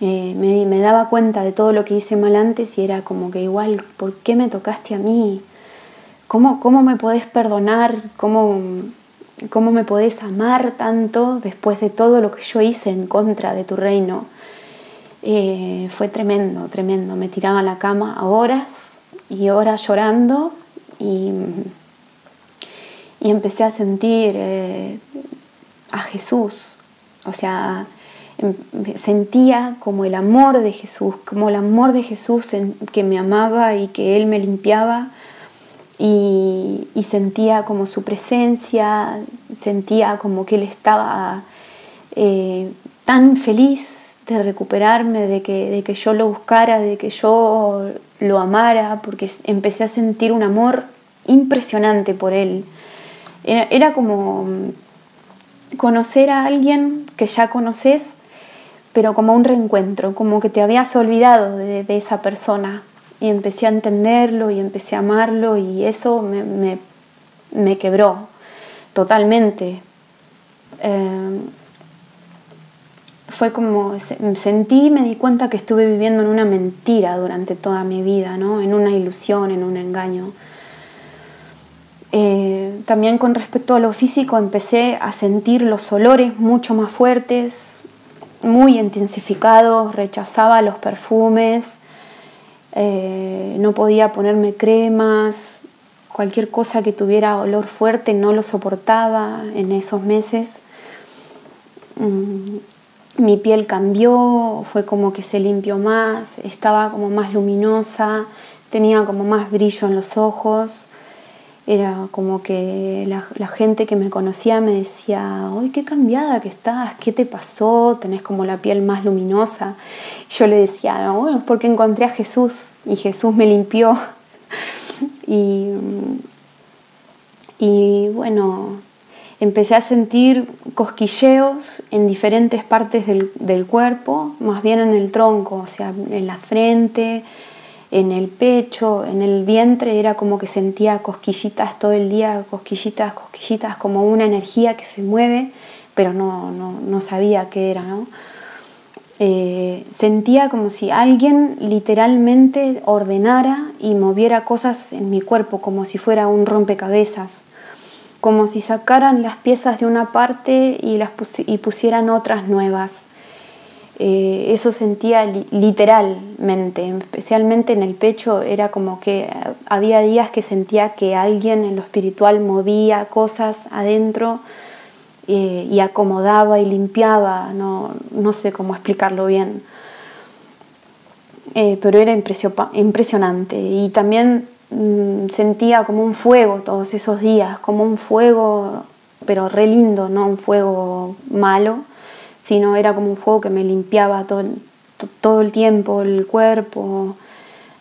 S2: eh, me, daba cuenta de todo lo que hice mal antes y era como que igual, ¿por qué me tocaste a mí? ¿Cómo, cómo me podés perdonar? ¿Cómo, ¿Cómo me podés amar tanto después de todo lo que yo hice en contra de tu reino? Eh, fue tremendo, tremendo. Me tiraba a la cama a horas y horas llorando y, y empecé a sentir eh, a Jesús o sea, em, sentía como el amor de Jesús, como el amor de Jesús que me amaba y que Él me limpiaba y, sentía como su presencia, sentía como que Él estaba eh, tan feliz de recuperarme, de que, de que yo lo buscara, de que yo lo amara, porque empecé a sentir un amor impresionante por Él. era como conocer a alguien que ya conoces, pero como un reencuentro, como que te habías olvidado de, esa persona y empecé a entenderlo y empecé a amarlo y eso me, quebró totalmente. Eh, fue como sentí, me di cuenta que estuve viviendo en una mentira durante toda mi vida, ¿no? en una ilusión, en un engaño. Eh, también con respecto a lo físico empecé a sentir los olores mucho más fuertes, muy intensificados, rechazaba los perfumes, eh, no podía ponerme cremas, cualquier cosa que tuviera olor fuerte no lo soportaba en esos meses. Mm, mi piel cambió, fue como que se limpió más, estaba como más luminosa, tenía como más brillo en los ojos. Era como que la, gente que me conocía me decía, ¡ay, qué cambiada que estás! ¿Qué te pasó? Tenés como la piel más luminosa. Y yo le decía, bueno, es porque encontré a Jesús y Jesús me limpió. y, y bueno, empecé a sentir cosquilleos en diferentes partes del, cuerpo, más bien en el tronco, o sea, en la frente, en el pecho, en el vientre, era como que sentía cosquillitas todo el día, cosquillitas, cosquillitas, como una energía que se mueve, pero no, no, sabía qué era, ¿no? Eh, sentía como si alguien literalmente ordenara y moviera cosas en mi cuerpo, como si fuera un rompecabezas como si sacaran las piezas de una parte y, las y pusieran otras nuevas. Eh, eso sentía literalmente, especialmente en el pecho, era como que había días que sentía que alguien en lo espiritual movía cosas adentro eh, y acomodaba y limpiaba, no, no, sé cómo explicarlo bien. Eh, pero era impresionante. Y también Mm, sentía como un fuego todos esos días, como un fuego, pero re lindo, no un fuego malo, sino era como un fuego que me limpiaba todo, todo el tiempo el cuerpo.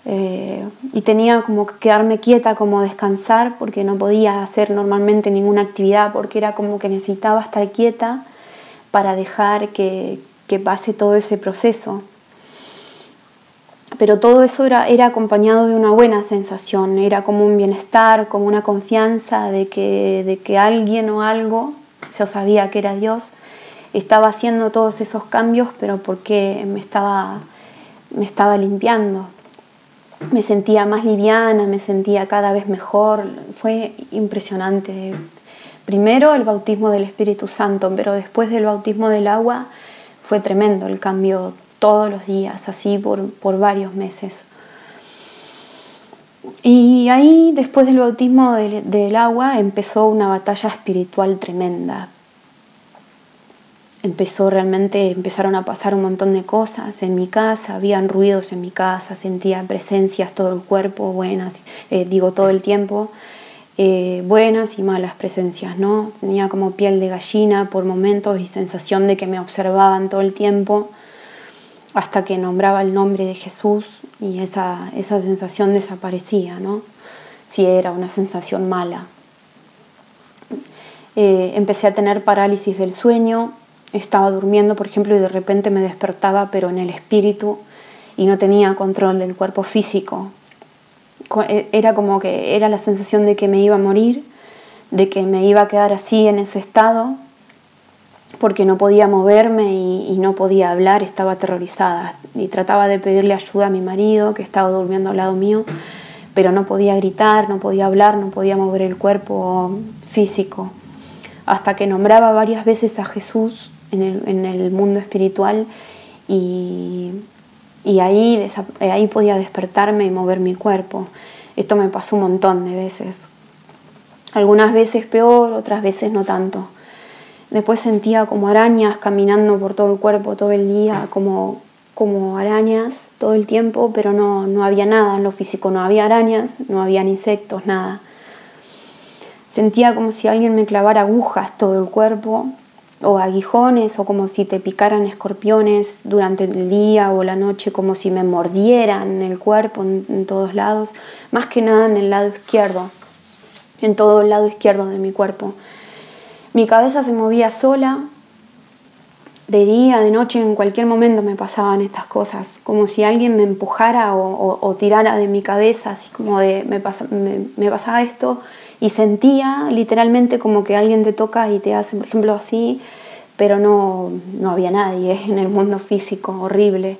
S2: Eh, y tenía como que quedarme quieta, como descansar, porque no podía hacer normalmente ninguna actividad, porque era como que necesitaba estar quieta para dejar que, que pase todo ese proceso pero todo eso era, era, acompañado de una buena sensación, era como un bienestar, como una confianza de que, de que alguien o algo, yo sabía que era Dios, estaba haciendo todos esos cambios, pero porque me estaba, me estaba limpiando. Me sentía más liviana, me sentía cada vez mejor, fue impresionante. Primero el bautismo del Espíritu Santo, pero después del bautismo del agua fue tremendo el cambio todos los días, así por, varios meses. Y ahí, después del bautismo del, agua, empezó una batalla espiritual tremenda. Empezó realmente, empezaron a pasar un montón de cosas en mi casa, habían ruidos en mi casa, sentía presencias todo el cuerpo, buenas, eh, digo todo el tiempo, eh, buenas y malas presencias, ¿no? Tenía como piel de gallina por momentos y sensación de que me observaban todo el tiempo hasta que nombraba el nombre de Jesús y esa, esa sensación desaparecía, ¿no? si era una sensación mala. Eh, empecé a tener parálisis del sueño, estaba durmiendo, por ejemplo, y de repente me despertaba, pero en el espíritu, y no tenía control del cuerpo físico. E, era como que era la sensación de que me iba a morir, de que me iba a quedar así en ese estado, porque no podía moverme y, no podía hablar, estaba aterrorizada y trataba de pedirle ayuda a mi marido que estaba durmiendo al lado mío, pero no podía gritar, no podía hablar, no podía mover el cuerpo físico, hasta que nombraba varias veces a Jesús en el, mundo espiritual y, ahí, ahí podía despertarme y mover mi cuerpo. Esto me pasó un montón de veces. Algunas veces peor, otras veces no tanto. Después sentía como arañas caminando por todo el cuerpo todo el día, como, como arañas todo el tiempo, pero no, no había nada en lo físico, no había arañas, no había insectos, nada. Sentía como si alguien me clavara agujas todo el cuerpo, o aguijones, o como si te picaran escorpiones durante el día o la noche, como si me mordieran el cuerpo en todos lados, más que nada en el lado izquierdo, en todo el lado izquierdo de mi cuerpo. Mi cabeza se movía sola, de día, de noche, en cualquier momento me pasaban estas cosas, como si alguien me empujara o, tirara de mi cabeza, así como de me, me, pasaba esto y sentía literalmente como que alguien te toca y te hace, por ejemplo, así, pero no, no había nadie en el mundo físico, horrible.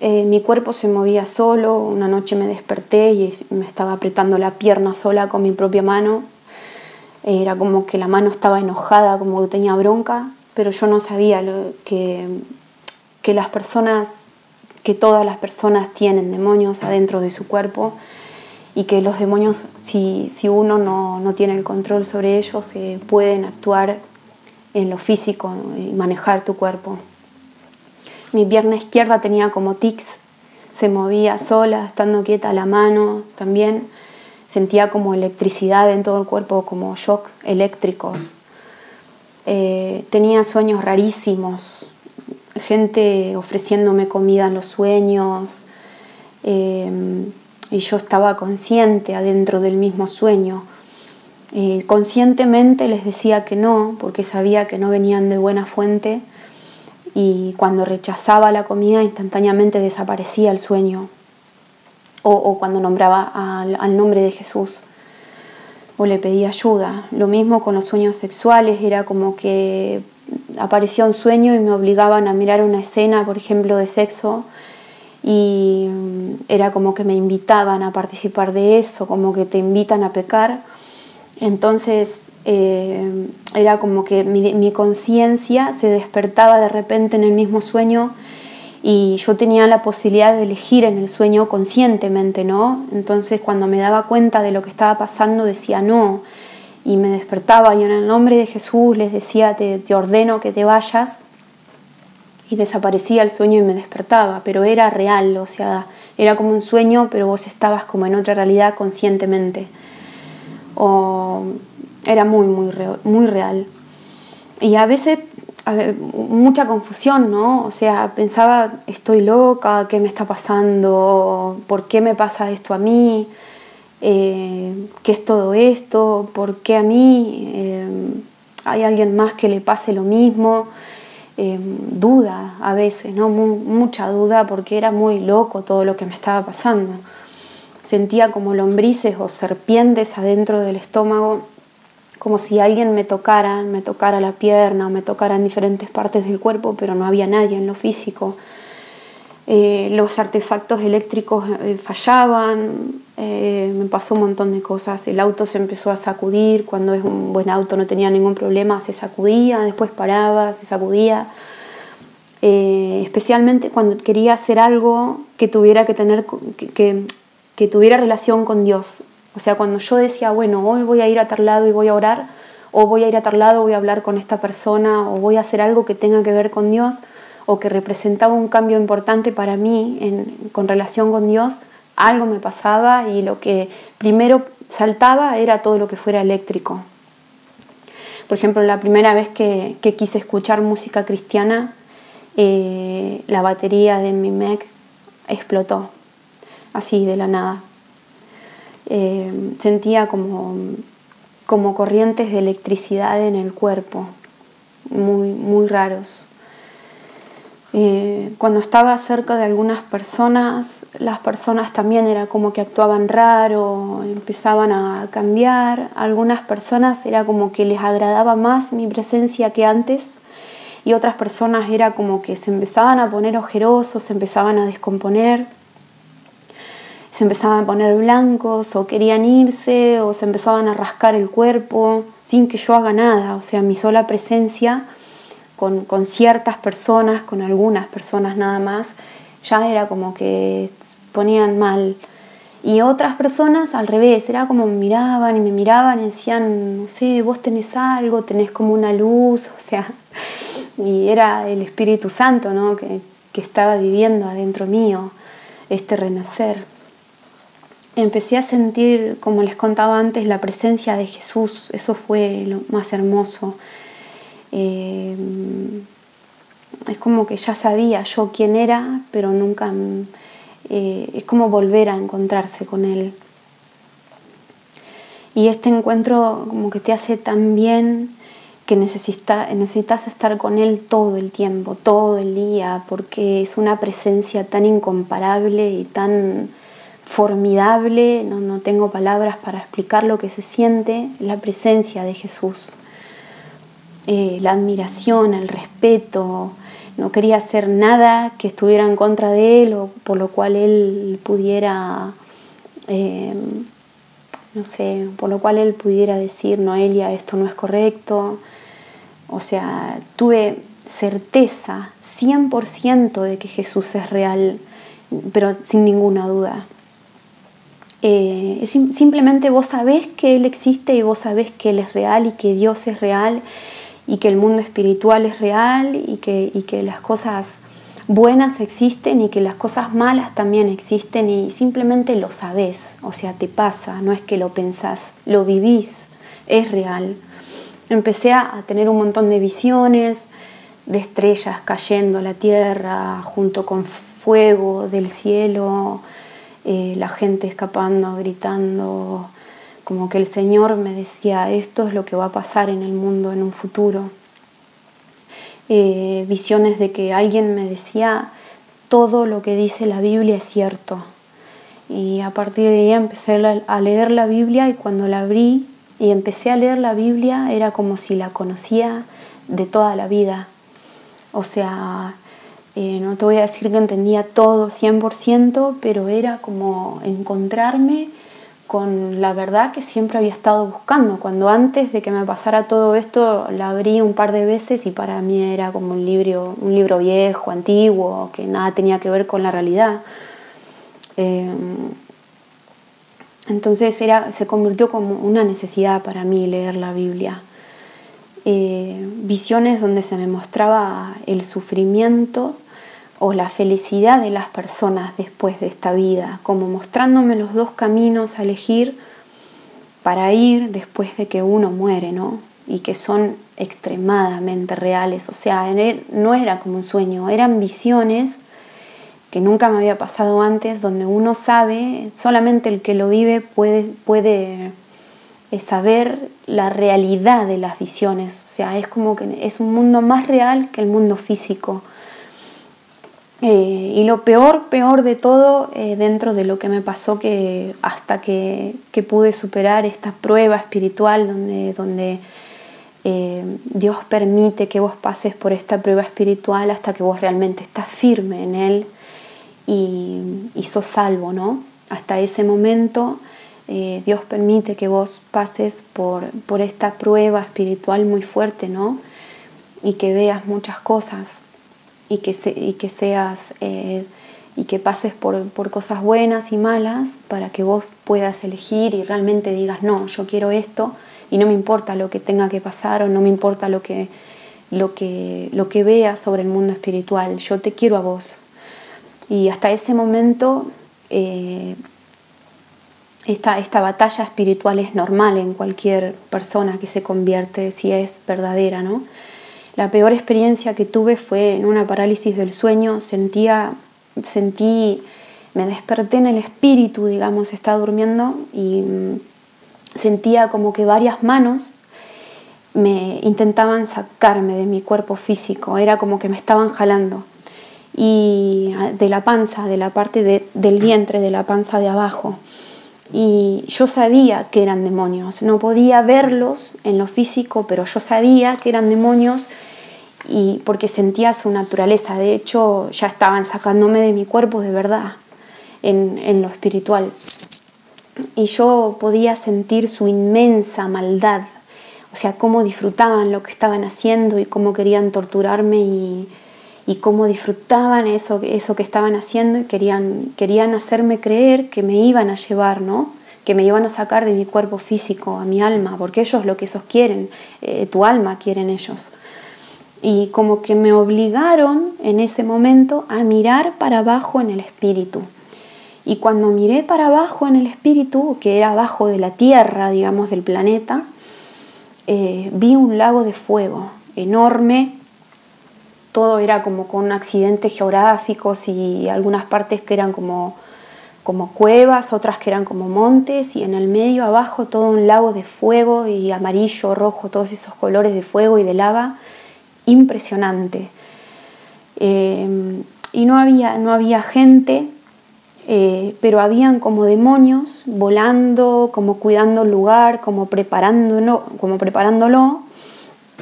S2: Eh, mi cuerpo se movía solo, una noche me desperté y me estaba apretando la pierna sola con mi propia mano. Era como que la mano estaba enojada, como que tenía bronca, pero yo no sabía que, que las personas, que todas las personas tienen demonios adentro de su cuerpo y que los demonios, si, si uno no, no, tiene el control sobre ellos, eh, pueden actuar en lo físico y manejar tu cuerpo. Mi pierna izquierda tenía como tics, se movía sola, estando quieta la mano también. Sentía como electricidad en todo el cuerpo, como shocks eléctricos. Eh, tenía sueños rarísimos, gente ofreciéndome comida en los sueños. Eh, y yo estaba consciente adentro del mismo sueño. Eh, conscientemente les decía que no, porque sabía que no venían de buena fuente y cuando rechazaba la comida instantáneamente desaparecía el sueño o, cuando nombraba al, nombre de Jesús o le pedía ayuda. Lo mismo con los sueños sexuales, era como que aparecía un sueño y me obligaban a mirar una escena, por ejemplo, de sexo y era como que me invitaban a participar de eso, como que te invitan a pecar. Entonces eh, era como que mi, conciencia se despertaba de repente en el mismo sueño y yo tenía la posibilidad de elegir en el sueño conscientemente, ¿no? Entonces cuando me daba cuenta de lo que estaba pasando decía no y me despertaba y en el nombre de Jesús les decía te ordeno que te vayas y desaparecía el sueño y me despertaba, pero era real, o sea, era como un sueño, pero vos estabas como en otra realidad conscientemente. O era muy, muy, muy real. Y a veces mucha confusión, ¿no? O sea, pensaba, estoy loca, ¿qué me está pasando? ¿Por qué me pasa esto a mí? Eh, ¿Qué es todo esto? ¿Por qué a mí? Eh, ¿Hay alguien más que le pase lo mismo? Eh, duda a veces, ¿no? mucha duda porque era muy loco todo lo que me estaba pasando. Sentía como lombrices o serpientes adentro del estómago como si alguien me tocara, me tocara la pierna, me tocara en diferentes partes del cuerpo, pero no había nadie en lo físico. Eh, los artefactos eléctricos eh, fallaban, eh, me pasó un montón de cosas. El auto se empezó a sacudir, cuando es un buen auto no tenía ningún problema, se sacudía, después paraba, se sacudía. especialmente cuando quería hacer algo que tuviera que tener, que, que tuviera relación con Dios. O sea, cuando yo decía, bueno, hoy voy a ir a tal lado y voy a orar, o voy a ir a tal lado, voy a hablar con esta persona, o voy a hacer algo que tenga que ver con Dios, o que representaba un cambio importante para mí con relación con Dios, algo me pasaba y lo que primero saltaba era todo lo que fuera eléctrico. Por ejemplo, la primera vez que, quise escuchar música cristiana, eh, la batería de mi Mac explotó, así de la nada. Eh, sentía como, como corrientes de electricidad en el cuerpo, muy, muy raros. Eh, cuando estaba cerca de algunas personas, las personas también era como que actuaban raro, empezaban a cambiar. Algunas personas era como que les agradaba más mi presencia que antes y otras personas era como que se empezaban a poner ojerosos, se empezaban a descomponer se empezaban a poner blancos o querían irse o se empezaban a rascar el cuerpo sin que yo haga nada. O sea, mi sola presencia con, ciertas personas, con algunas personas nada más, ya era como que ponían mal. Y otras personas al revés, era como me miraban y me miraban y decían, no sé, vos tenés algo, tenés como una luz, o sea, y era el Espíritu Santo, ¿no? Que estaba viviendo adentro mío este renacer empecé a sentir, como les contaba antes, la presencia de Jesús. Eso fue lo más hermoso. Eh, es como que ya sabía yo quién era, pero nunca... Eh, es como volver a encontrarse con Él. Y este encuentro como que te hace tan bien que necesita, necesitas estar con Él todo el tiempo, todo el día, porque es una presencia tan incomparable y tan formidable, no, no tengo palabras para explicar lo que se siente, la presencia de Jesús. Eh, la admiración, el respeto, no quería hacer nada que estuviera en contra de él o por lo cual él pudiera, eh, no sé, por lo cual él pudiera decir, Noelia, esto no es correcto. O sea, tuve certeza 100% de que Jesús es real, pero sin ninguna duda. Eh, simplemente vos sabés que Él existe y vos sabés que Él es real y que Dios es real y que el mundo espiritual es real y que, y que las cosas buenas existen y que las cosas malas también existen y simplemente lo sabes, o sea, te pasa, no es que lo pensás, lo vivís, es real. Empecé a tener un montón de visiones de estrellas cayendo a la tierra junto con fuego del cielo, eh, la gente escapando, gritando, como que el Señor me decía, esto es lo que va a pasar en el mundo en un futuro. Eh, visiones de que alguien me decía, todo lo que dice la Biblia es cierto. Y a partir de ahí empecé a leer la Biblia y cuando la abrí y empecé a leer la Biblia era como si la conocía de toda la vida. O sea, eh, no te voy a decir que entendía todo 100%, pero era como encontrarme con la verdad que siempre había estado buscando. Cuando antes de que me pasara todo esto la abrí un par de veces y para mí era como un libro, un libro viejo, antiguo, que nada tenía que ver con la realidad. Eh, entonces era, se convirtió como una necesidad para mí leer la Biblia. Eh, visiones donde se me mostraba el sufrimiento o la felicidad de las personas después de esta vida, como mostrándome los dos caminos a elegir para ir después de que uno muere, ¿no? Y que son extremadamente reales, o sea, no era como un sueño, eran visiones que nunca me había pasado antes, donde uno sabe, solamente el que lo vive puede, puede eh, saber la realidad de las visiones, o sea, es como que es un mundo más real que el mundo físico eh, y lo peor, peor de todo, eh, dentro de lo que me pasó que hasta que, pude superar esta prueba espiritual donde, donde eh, Dios permite que vos pases por esta prueba espiritual hasta que vos realmente estás firme en Él y, y sos salvo, ¿no? Hasta ese momento Dios permite que vos pases por, por esta prueba espiritual muy fuerte, ¿no? Y que veas muchas cosas y que, y que seas eh, y que pases por, por, cosas buenas y malas para que vos puedas elegir y realmente digas, no, yo quiero esto y no me importa lo que tenga que pasar o no me importa lo que, lo que, lo que veas sobre el mundo espiritual, yo te quiero a vos. Y hasta ese momento eh, esta, esta batalla espiritual es normal en cualquier persona que se convierte, si es verdadera, ¿no? La peor experiencia que tuve fue en una parálisis del sueño. Sentía, sentí, me desperté en el espíritu, digamos, estaba durmiendo y mm, sentía como que varias manos me intentaban sacarme de mi cuerpo físico. Era como que me estaban jalando. Y ah, de la panza, de la parte del vientre, de la panza de abajo y yo sabía que eran demonios. No podía verlos en lo físico, pero yo sabía que eran demonios y porque sentía su naturaleza. De hecho, ya estaban sacándome de mi cuerpo de verdad, en, lo espiritual. Y yo podía sentir su inmensa maldad, o sea, cómo disfrutaban lo que estaban haciendo y cómo querían torturarme y, cómo disfrutaban eso, eso que estaban haciendo y querían, querían hacerme creer que me iban a llevar, ¿no? que me iban a sacar de mi cuerpo físico, a mi alma, porque ellos lo que esos quieren, eh, tu alma quieren ellos y como que me obligaron en ese momento a mirar para abajo en el espíritu. Y cuando miré para abajo en el espíritu, que era abajo de la tierra, digamos, del planeta, eh, vi un lago de fuego enorme. Todo era como con accidentes geográficos y algunas partes que eran como, como cuevas, otras que eran como montes, y en el medio abajo todo un lago de fuego y amarillo, rojo, todos esos colores de fuego y de lava impresionante. Eh, y no había, no había gente, eh, pero habían como demonios volando, como cuidando el lugar, como preparándolo, como preparándolo.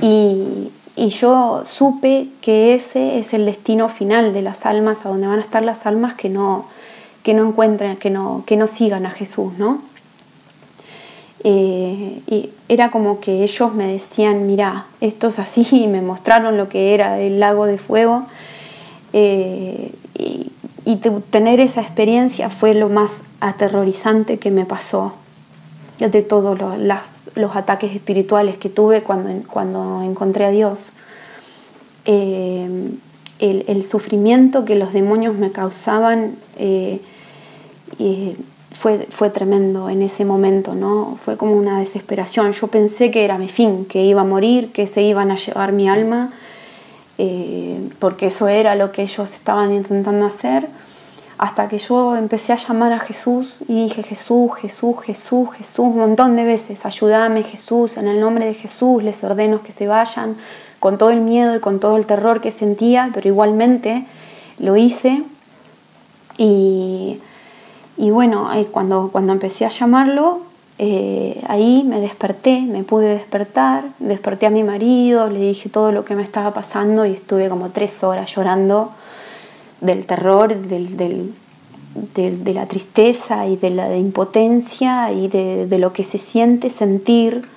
S2: Y, y yo supe que ese es el destino final de las almas, a donde van a estar las almas que no, que no encuentren, que no, que no sigan a Jesús, ¿no? Eh, y era como que ellos me decían, mira, esto es así, y me mostraron lo que era el lago de fuego. Eh, y, tener esa experiencia fue lo más aterrorizante que me pasó de todos los, ataques espirituales que tuve cuando, cuando encontré a Dios. Eh, el, sufrimiento que los demonios me causaban fue, fue tremendo en ese momento, ¿no? Fue como una desesperación. Yo pensé que era mi fin, que iba a morir, que se iban a llevar mi alma, eh, porque eso era lo que ellos estaban intentando hacer, hasta que yo empecé a llamar a Jesús y dije, Jesús, Jesús, Jesús, Jesús, un montón de veces, ayúdame Jesús, en el nombre de Jesús les ordeno que se vayan, con todo el miedo y con todo el terror que sentía, pero igualmente lo hice y y bueno, cuando, cuando empecé a llamarlo, eh, ahí me desperté, me pude despertar, desperté a mi marido, le dije todo lo que me estaba pasando y estuve como tres horas llorando del terror, del, de la tristeza y de la impotencia y de, lo que se siente sentir,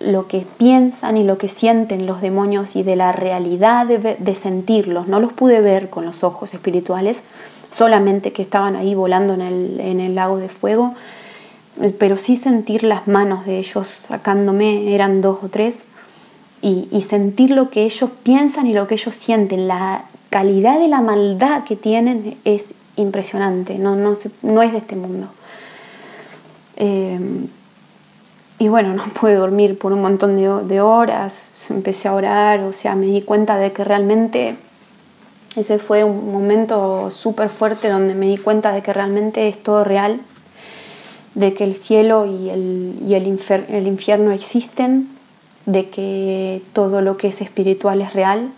S2: lo que piensan y lo que sienten los demonios y de la realidad de, de sentirlos. No los pude ver con los ojos espirituales, solamente que estaban ahí volando en el, lago de fuego, pero sí sentir las manos de ellos sacándome, eran dos o tres, y, sentir lo que ellos piensan y lo que ellos sienten, la calidad de la maldad que tienen es impresionante, no, no, no es de este mundo. Em, y bueno, no pude dormir por un montón de, de, horas, empecé a orar, o sea, me di cuenta de que realmente ese fue un momento súper fuerte donde me di cuenta de que realmente es todo real, de que el cielo y el, y el, el infierno existen, de que todo lo que es espiritual es real,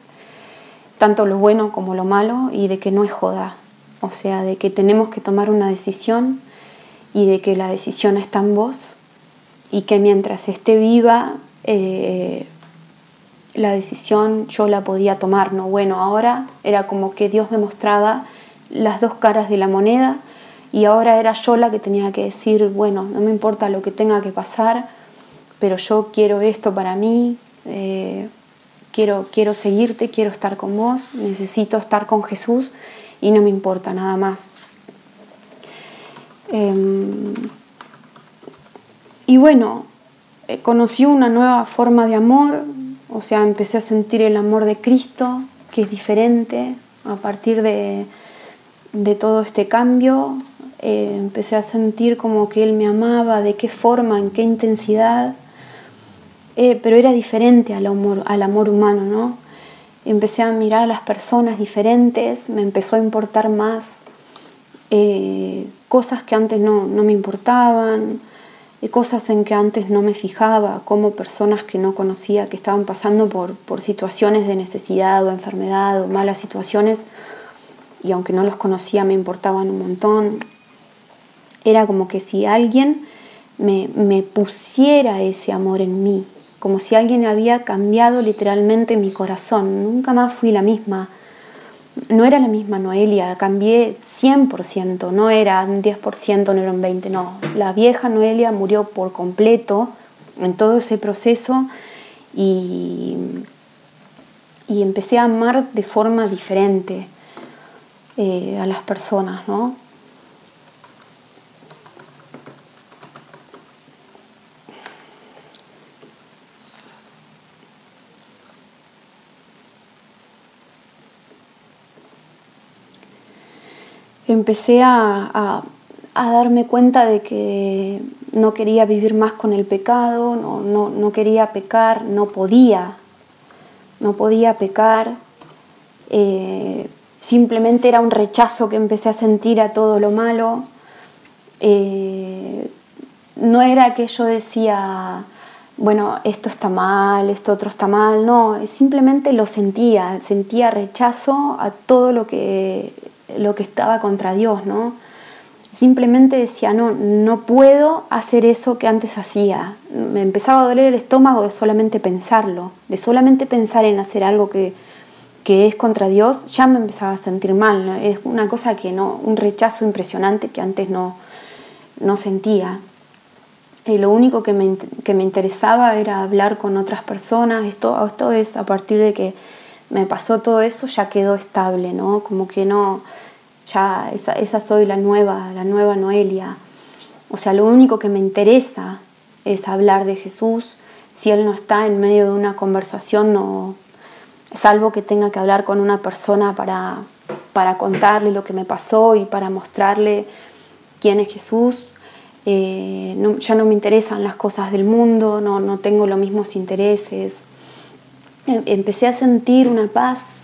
S2: tanto lo bueno como lo malo, y de que no es joda. O sea, de que tenemos que tomar una decisión y de que la decisión está en vos y que mientras esté viva eh, la decisión yo la podía tomar, ¿no? Bueno, ahora era como que Dios me mostraba las dos caras de la moneda y ahora era yo la que tenía que decir, bueno, no me importa lo que tenga que pasar, pero yo quiero esto para mí, eh, quiero, quiero seguirte, quiero estar con vos, necesito estar con Jesús y no me importa nada más. Em, y bueno, eh, conocí una nueva forma de amor, o sea, empecé a sentir el amor de Cristo, que es diferente a partir de, todo este cambio. Eh, empecé a sentir como que Él me amaba, de qué forma, en qué intensidad, eh, pero era diferente al amor, al amor humano, ¿no? Empecé a mirar a las personas diferentes, me empezó a importar más eh, cosas que antes no, no me importaban, cosas en que antes no me fijaba, como personas que no conocía, que estaban pasando por, por situaciones de necesidad o enfermedad o malas situaciones, y aunque no los conocía me importaban un montón. Era como que si alguien me, me pusiera ese amor en mí, como si alguien había cambiado literalmente mi corazón. Nunca más fui la misma no era la misma Noelia, cambié 100%, no era un 10%, no era un 20%, no. La vieja Noelia murió por completo en todo ese proceso y, y empecé a amar de forma diferente eh, a las personas, ¿no? Empecé a, darme cuenta de que no quería vivir más con el pecado, no, quería pecar, no podía, no podía pecar. Eh, simplemente era un rechazo que empecé a sentir a todo lo malo. Eh, no era que yo decía, bueno, esto está mal, esto otro está mal, no, simplemente lo sentía, sentía rechazo a todo lo que lo que estaba contra Dios, ¿no? simplemente decía, no, no puedo hacer eso que antes hacía. Me empezaba a doler el estómago de solamente pensarlo, de solamente pensar en hacer algo que, que es contra Dios, ya me empezaba a sentir mal. Es una cosa que no, un rechazo impresionante que antes no, no sentía. Y lo único que me, que me interesaba era hablar con otras personas. Esto, esto es a partir de que me pasó todo eso, ya quedó estable, ¿no? Como que no, ya esa, esa soy la nueva, la nueva Noelia. O sea, lo único que me interesa es hablar de Jesús. Si Él no está en medio de una conversación, no, salvo que tenga que hablar con una persona para, para contarle lo que me pasó y para mostrarle quién es Jesús. Eh, ya no me interesan las cosas del mundo, no, no tengo los mismos intereses. Em, empecé a sentir una paz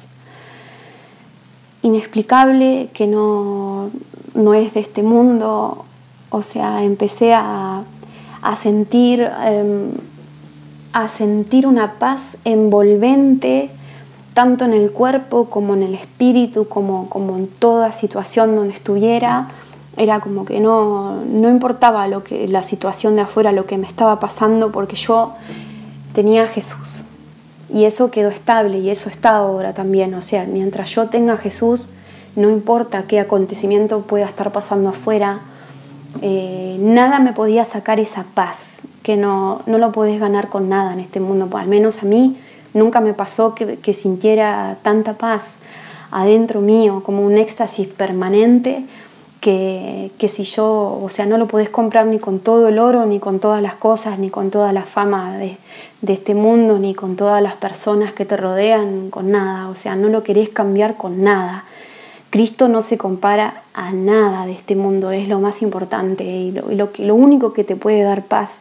S2: inexplicable que no, no es de este mundo. O sea, empecé a, a sentir, em, a sentir una paz envolvente tanto en el cuerpo como en el espíritu, como, como en toda situación donde estuviera. Era como que no, no importaba lo que, la situación de afuera, lo que me estaba pasando, porque yo tenía a Jesús. Y eso quedó estable y eso está ahora también. O sea, mientras yo tenga a Jesús, no importa qué acontecimiento pueda estar pasando afuera, eh, nada me podía sacar esa paz, que no, no lo podés ganar con nada en este mundo. Al menos a mí nunca me pasó que, que sintiera tanta paz adentro mío, como un éxtasis permanente, que, que, si yo, o sea, no lo podés comprar ni con todo el oro, ni con todas las cosas, ni con toda la fama de, de, este mundo, ni con todas las personas que te rodean, con nada, o sea, no lo querés cambiar con nada. Cristo no se compara a nada de este mundo, es lo más importante y lo, lo, lo único que te puede dar paz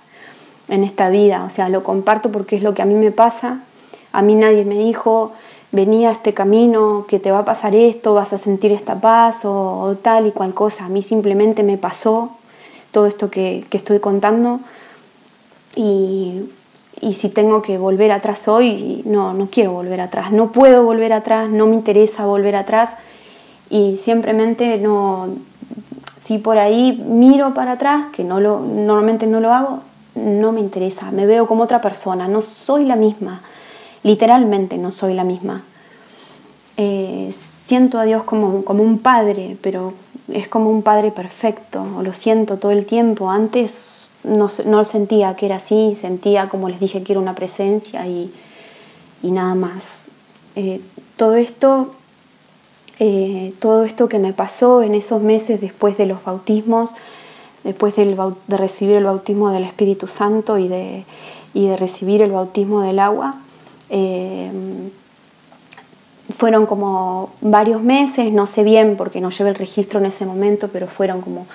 S2: en esta vida, o sea, lo comparto porque es lo que a mí me pasa, a mí nadie me dijo, venía este camino, que te va a pasar esto, vas a sentir esta paz o, tal y cual cosa. A mí simplemente me pasó todo esto que, estoy contando y, si tengo que volver atrás hoy, no, no quiero volver atrás, no puedo volver atrás, no me interesa volver atrás y simplemente no, si por ahí miro para atrás, que no lo, normalmente no lo hago, no me interesa, me veo como otra persona, no soy la misma literalmente no soy la misma. Eh, siento a Dios como, como un padre, pero es como un padre perfecto, lo siento todo el tiempo. Antes no, no sentía que era así, sentía, como les dije, que era una presencia y, y nada más. Eh, todo esto eh, todo esto que me pasó en esos meses después de los bautismos, después de recibir el bautismo del Espíritu Santo y de, y de recibir el bautismo del agua, eh, fueron como varios meses, no sé bien porque no llevé el registro en ese momento, pero fueron como,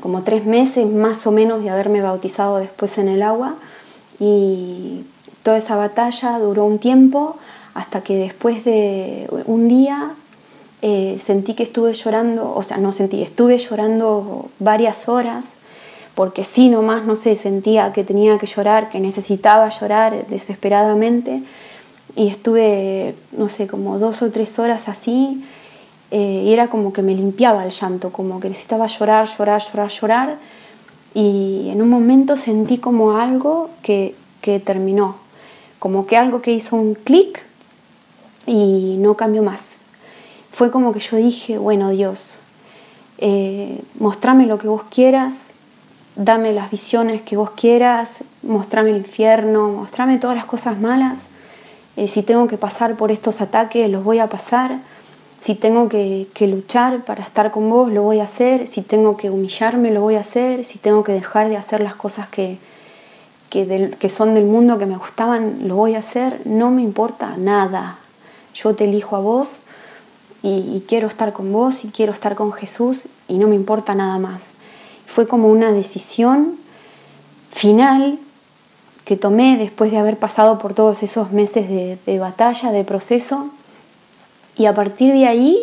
S2: como tres meses más o menos de haberme bautizado después en el agua. Y toda esa batalla duró un tiempo hasta que después de un día eh, sentí que estuve llorando, o sea, no sentí, estuve llorando varias horas porque sí nomás, no sé, sentía que tenía que llorar, que necesitaba llorar desesperadamente y estuve, no sé, como dos o tres horas así eh, era como que me limpiaba el llanto, como que necesitaba llorar, llorar, llorar, llorar y en un momento sentí como algo que, que terminó, como que algo que hizo un clic y no cambió más. Fue como que yo dije, bueno Dios, eh, mostrame lo que vos quieras, dame las visiones que vos quieras, mostrame el infierno, mostrame todas las cosas malas eh, si tengo que pasar por estos ataques, los voy a pasar. Si tengo que, luchar para estar con vos, lo voy a hacer. Si tengo que humillarme, lo voy a hacer. Si tengo que dejar de hacer las cosas que, que, son del mundo que me gustaban, lo voy a hacer. No me importa nada. Yo te elijo a vos y, y quiero estar con vos y quiero estar con Jesús y no me importa nada más. Fue como una decisión final que tomé después de haber pasado por todos esos meses de, batalla, de proceso, y a partir de ahí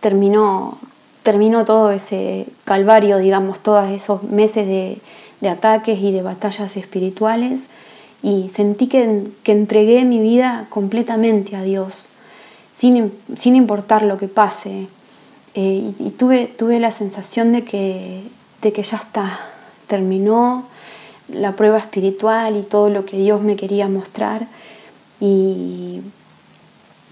S2: terminó, terminó todo ese calvario, digamos, todos esos meses de, ataques y de batallas espirituales, y sentí que, que, entregué mi vida completamente a Dios, sin, sin importar lo que pase. Eh, y, tuve, tuve la sensación de que, de que ya está, terminó la prueba espiritual y todo lo que Dios me quería mostrar. Y,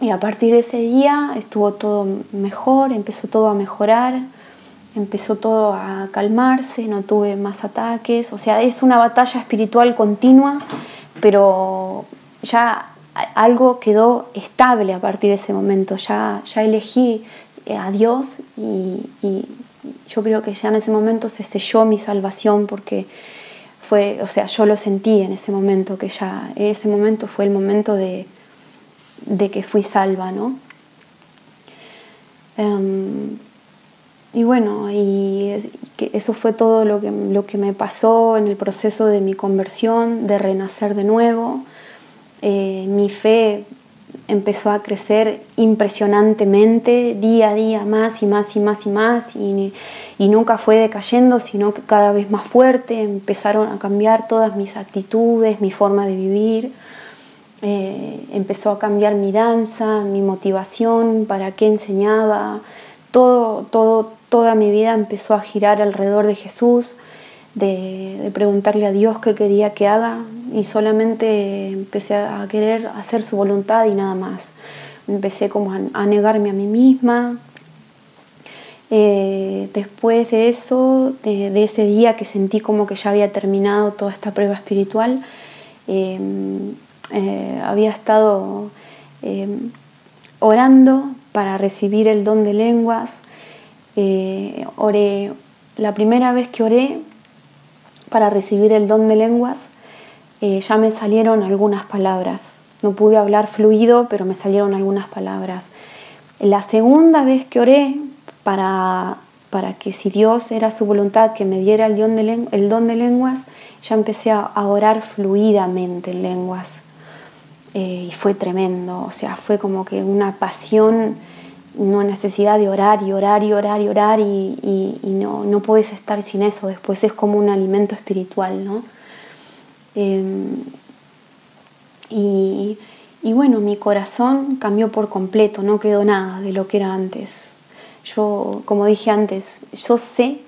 S2: y a partir de ese día estuvo todo mejor, empezó todo a mejorar, empezó todo a calmarse, no tuve más ataques. O sea, es una batalla espiritual continua, pero ya algo quedó estable a partir de ese momento. Ya, ya elegí a Dios y, yo creo que ya en ese momento se selló mi salvación porque fue, o sea, yo lo sentí en ese momento, que ya ese momento fue el momento de, de que fui salva, ¿no? Em, y bueno, y eso fue todo lo que, lo que me pasó en el proceso de mi conversión, de renacer de nuevo. Eh, mi fe empezó a crecer impresionantemente, día a día, más y más y más y más, y, y, nunca fue decayendo, sino que cada vez más fuerte, empezaron a cambiar todas mis actitudes, mi forma de vivir, eh, empezó a cambiar mi danza, mi motivación, para qué enseñaba, todo, todo, toda mi vida empezó a girar alrededor de Jesús, de, preguntarle a Dios qué quería que haga y solamente empecé a querer hacer su voluntad y nada más. Empecé como a, negarme a mí misma. Eh, después de eso, de, ese día que sentí como que ya había terminado toda esta prueba espiritual, em, eh, había estado em, orando para recibir el don de lenguas. Eh, oré, la primera vez que oré para recibir el don de lenguas, eh, ya me salieron algunas palabras. No pude hablar fluido, pero me salieron algunas palabras. La segunda vez que oré para, para que si Dios era su voluntad que me diera el don de, lenguas, ya empecé a orar fluidamente en lenguas. Eh, y fue tremendo, o sea, fue como que una pasión, una necesidad de orar y orar y orar y orar y, no, no, puedes estar sin eso, después es como un alimento espiritual, ¿no? Em, y, bueno, mi corazón cambió por completo, no quedó nada de lo que era antes. Yo, como dije antes, yo sé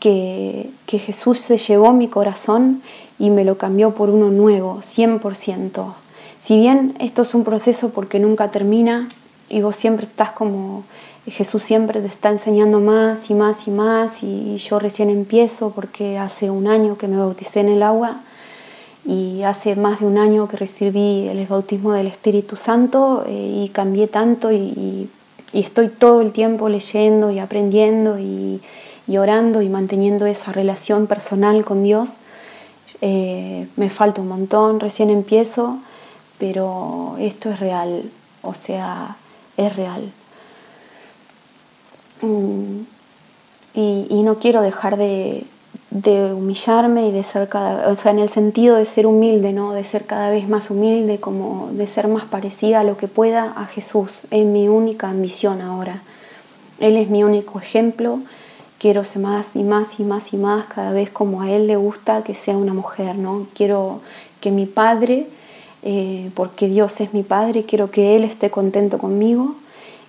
S2: que, que Jesús se llevó mi corazón y me lo cambió por uno nuevo, 100%. Si bien esto es un proceso porque nunca termina y vos siempre estás como, Jesús siempre te está enseñando más y más y más y yo recién empiezo porque hace un año que me bauticé en el agua y hace más de un año que recibí el bautismo del Espíritu Santo eh, y cambié tanto y, estoy todo el tiempo leyendo y aprendiendo y, orando y manteniendo esa relación personal con Dios. Eh, me falta un montón, recién empiezo pero esto es real, o sea, es real. Mm, y, no quiero dejar de, humillarme y de ser cada, o sea, en el sentido de ser humilde, ¿no? De ser cada vez más humilde, como de ser más parecida a lo que pueda a Jesús. Es mi única ambición ahora. Él es mi único ejemplo. Quiero ser más y más y más y más, cada vez como a Él le gusta que sea una mujer, ¿no? Quiero que mi padre eh, porque Dios es mi Padre y quiero que Él esté contento conmigo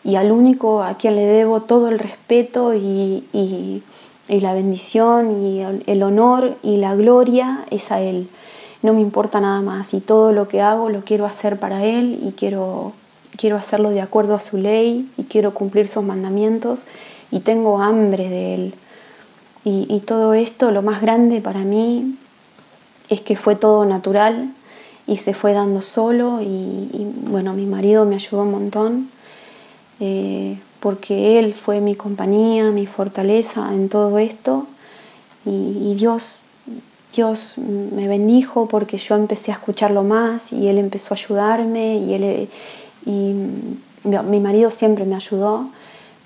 S2: y al único a quien le debo todo el respeto y, la bendición y el honor y la gloria es a Él. No me importa nada más y todo lo que hago lo quiero hacer para Él y quiero, quiero hacerlo de acuerdo a su ley y quiero cumplir sus mandamientos y tengo hambre de Él. Y todo esto, lo más grande para mí es que fue todo natural, y se fue dando solo y, bueno, mi marido me ayudó un montón eh, porque él fue mi compañía, mi fortaleza en todo esto y, Dios, Dios me bendijo porque yo empecé a escucharlo más y él empezó a ayudarme y, él, y mi marido siempre me ayudó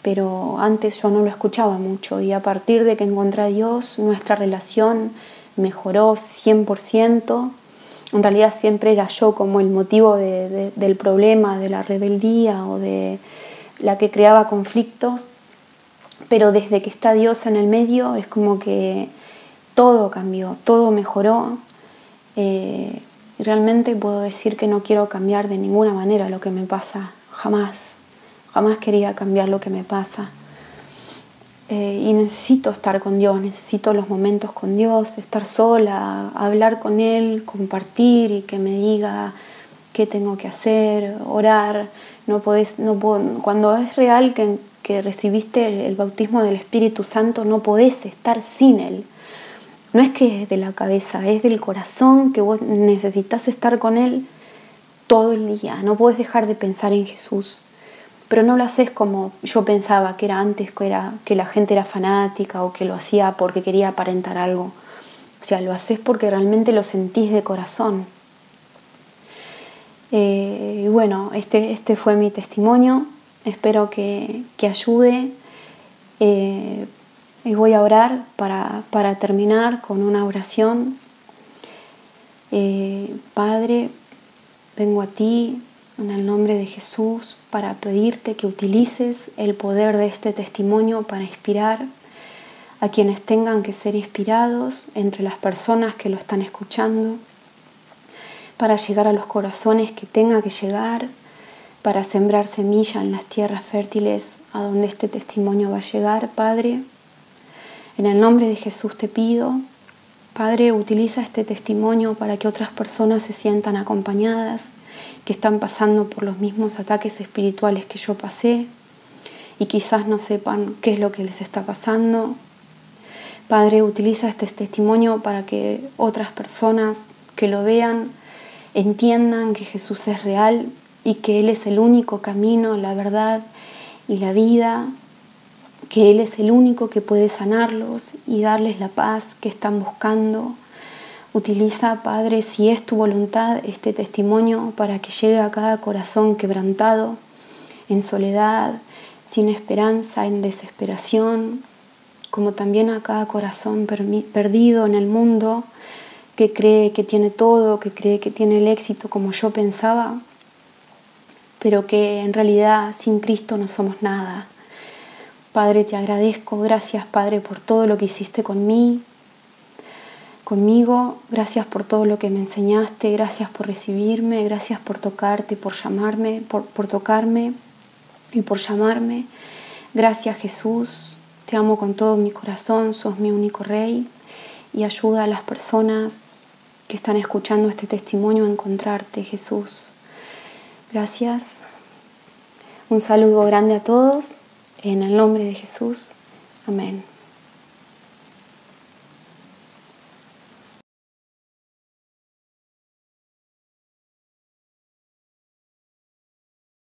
S2: pero antes yo no lo escuchaba mucho y a partir de que encontré a Dios nuestra relación mejoró 100% en realidad siempre era yo como el motivo del problema, de la rebeldía o de la que creaba conflictos, pero desde que está Dios en el medio es como que todo cambió, todo mejoró. Eh, realmente puedo decir que no quiero cambiar de ninguna manera lo que me pasa, jamás, jamás quería cambiar lo que me pasa. Eh, y necesito estar con Dios, necesito los momentos con Dios, estar sola, hablar con Él, compartir y que me diga qué tengo que hacer, orar. No podés, no cuando es real que, que recibiste el, bautismo del Espíritu Santo, no podés estar sin Él. No es que es de la cabeza, es del corazón que vos necesitas estar con Él todo el día. No puedes dejar de pensar en Jesús pero no lo haces como yo pensaba que era antes, que, era, que la gente era fanática o que lo hacía porque quería aparentar algo. O sea, lo haces porque realmente lo sentís de corazón. Eh, y bueno, este, este fue mi testimonio. Espero que, ayude. Eh, y voy a orar para, terminar con una oración. Eh, Padre, vengo a ti en el nombre de Jesús para pedirte que utilices el poder de este testimonio para inspirar a quienes tengan que ser inspirados entre las personas que lo están escuchando, para llegar a los corazones que tenga que llegar, para sembrar semilla en las tierras fértiles a donde este testimonio va a llegar, Padre. En el nombre de Jesús te pido, Padre, utiliza este testimonio para que otras personas se sientan acompañadas que están pasando por los mismos ataques espirituales que yo pasé y quizás no sepan qué es lo que les está pasando. Padre, utiliza este testimonio para que otras personas que lo vean entiendan que Jesús es real y que Él es el único camino, la verdad y la vida, que Él es el único que puede sanarlos y darles la paz que están buscando Utiliza, Padre, si es tu voluntad, este testimonio para que llegue a cada corazón quebrantado, en soledad, sin esperanza, en desesperación, como también a cada corazón perdido en el mundo, que cree que tiene todo, que cree que tiene el éxito como yo pensaba, pero que en realidad sin Cristo no somos nada. Padre, te agradezco, gracias Padre por todo lo que hiciste con mí, conmigo. Gracias por todo lo que me enseñaste, gracias por recibirme, gracias por tocarte, por llamarme, por, por tocarme y por llamarme. Gracias Jesús, te amo con todo mi corazón, sos mi único rey y ayuda a las personas que están escuchando este testimonio a encontrarte, Jesús. Gracias. Un saludo grande a todos. En el nombre de Jesús. Amén.